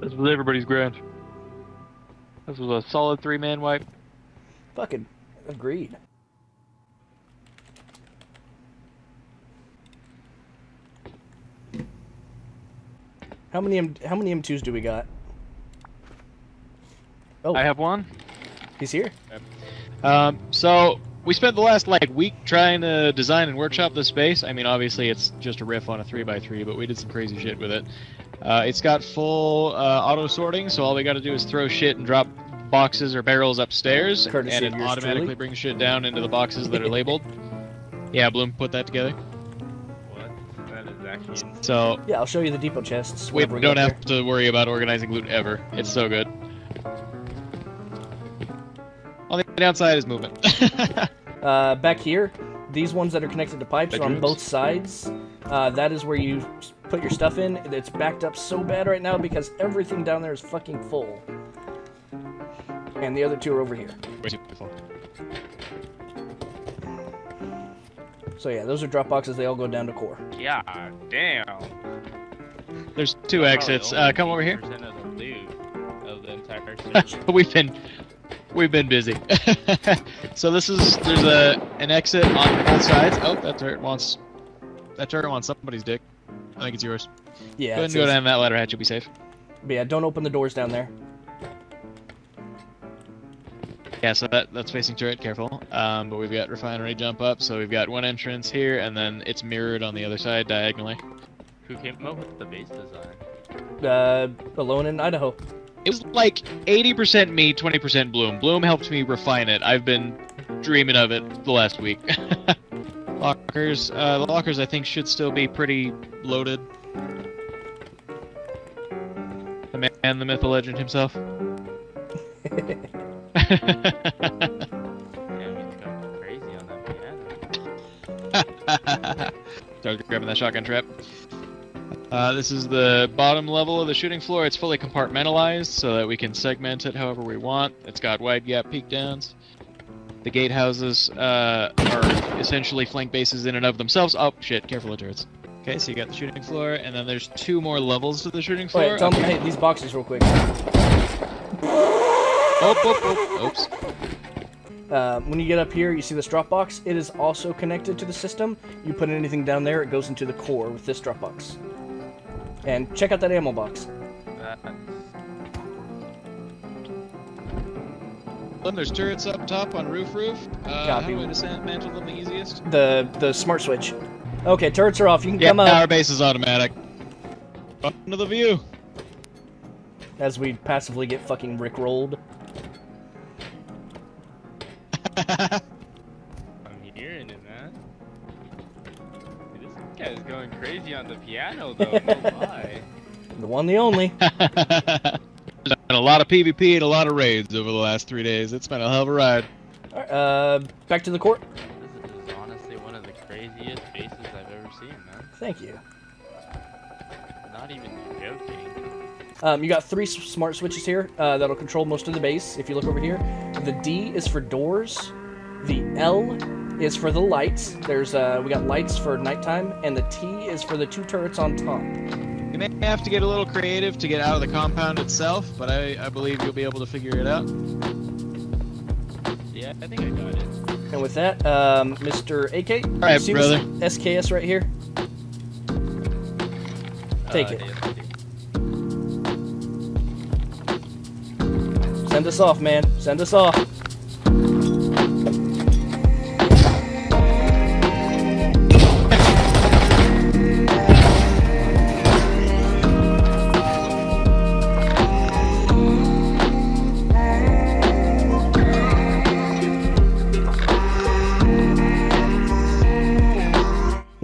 This was everybody's grand. This was a solid three-man wipe. Fucking agreed. How many M how many M2s do we got? Oh, I have one. he's here. Um, so we spent the last like week trying to design and workshop this space. I mean, obviously it's just a riff on a three x three, but we did some crazy shit with it. Uh, it's got full uh, auto sorting, so all we got to do is throw shit and drop boxes or barrels upstairs, Courtesy and it automatically truly. brings shit down into the boxes that are labeled. Yeah, Bloom put that together. What? That is actually. So Yeah, I'll show you the depot chests. we whenever we don't get have to worry about organizing loot ever. It's so good. On the downside is movement. Uh, back here, these ones that are connected to pipes are on both sides. Uh, that is where you put your stuff in. It's backed up so bad right now because everything down there is fucking full. And the other two are over here. So yeah, those are drop boxes. They all go down to core. Yeah, damn. There's two exits. Uh, come over here. Of the loot of the entire we've been we've been busy. so this is there's a an exit on both sides. Oh, that turret wants that turret wants somebody's dick. I think it's yours. Yeah. go ahead and go down that ladder hatch. You'll be safe. But yeah, don't open the doors down there. Yeah, so that that's facing turret. Careful. Um, but we've got refinery jump up. So we've got one entrance here, and then it's mirrored on the other side diagonally. Who came up with the base design? Uh, alone in Idaho. It was like 80% me, 20% Bloom. Bloom helped me refine it. I've been dreaming of it the last week. lockers, uh, the lockers I think should still be pretty loaded. I The man, the myth, the legend himself. Damn, he's going crazy on that piano. Started grabbing that shotgun trap. Uh, this is the bottom level of the shooting floor. It's fully compartmentalized so that we can segment it however we want. It's got wide gap peak downs. The gatehouses uh, are essentially flank bases in and of themselves. Oh shit! Careful of turrets. Okay, so you got the shooting floor, and then there's two more levels to the shooting floor. Wait, tell me, Okay. hey, these boxes real quick. Oh, oh, oh, oops. Uh, when you get up here, you see this drop box. It is also connected to the system. You put anything down there, it goes into the core with this drop box. And check out that ammo box. Then there's turrets up top on roof roof. Uh, how Copy. do I dismantle them the easiest? The the smart switch. Okay, turrets are off. You can Yeah, come up our base is automatic. Up into the view. as we passively get fucking rickrolled. I'm hearing it, man. Dude, this guy's going crazy on the piano, though. No lie. The one, the only. There's been a lot of PvP and a lot of raids over the last three days. It's been a hell of a ride. Alright, uh, back to the court. This is honestly one of the craziest bases I've ever seen, man. Thank you. Not even joking. Um, you got three smart switches here uh, that'll control most of the base. If you look over here, the D is for doors, the L is for the lights. There's uh, we got lights for nighttime, and the T is for the two turrets on top. You may have to get a little creative to get out of the compound itself, but I, I believe you'll be able to figure it out. Yeah, I think I got it. And with that, um, Mr. AK, All right, you see this brother. SKS right here. Take Uh, it. yes, I do. Send us off, man. Send us off.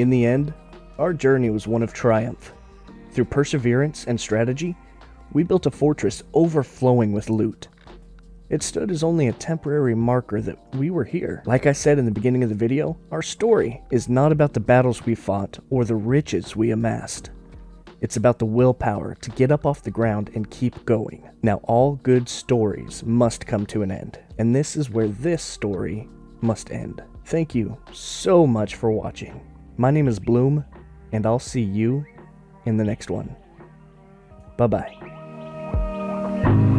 In the end, our journey was one of triumph. Through perseverance and strategy, we built a fortress overflowing with loot. It stood as only a temporary marker that we were here. Like I said in the beginning of the video, our story is not about the battles we fought or the riches we amassed. It's about the willpower to get up off the ground and keep going. Now, all good stories must come to an end, and this is where this story must end. Thank you so much for watching. My name is Bloom, and I'll see you in the next one. Bye bye.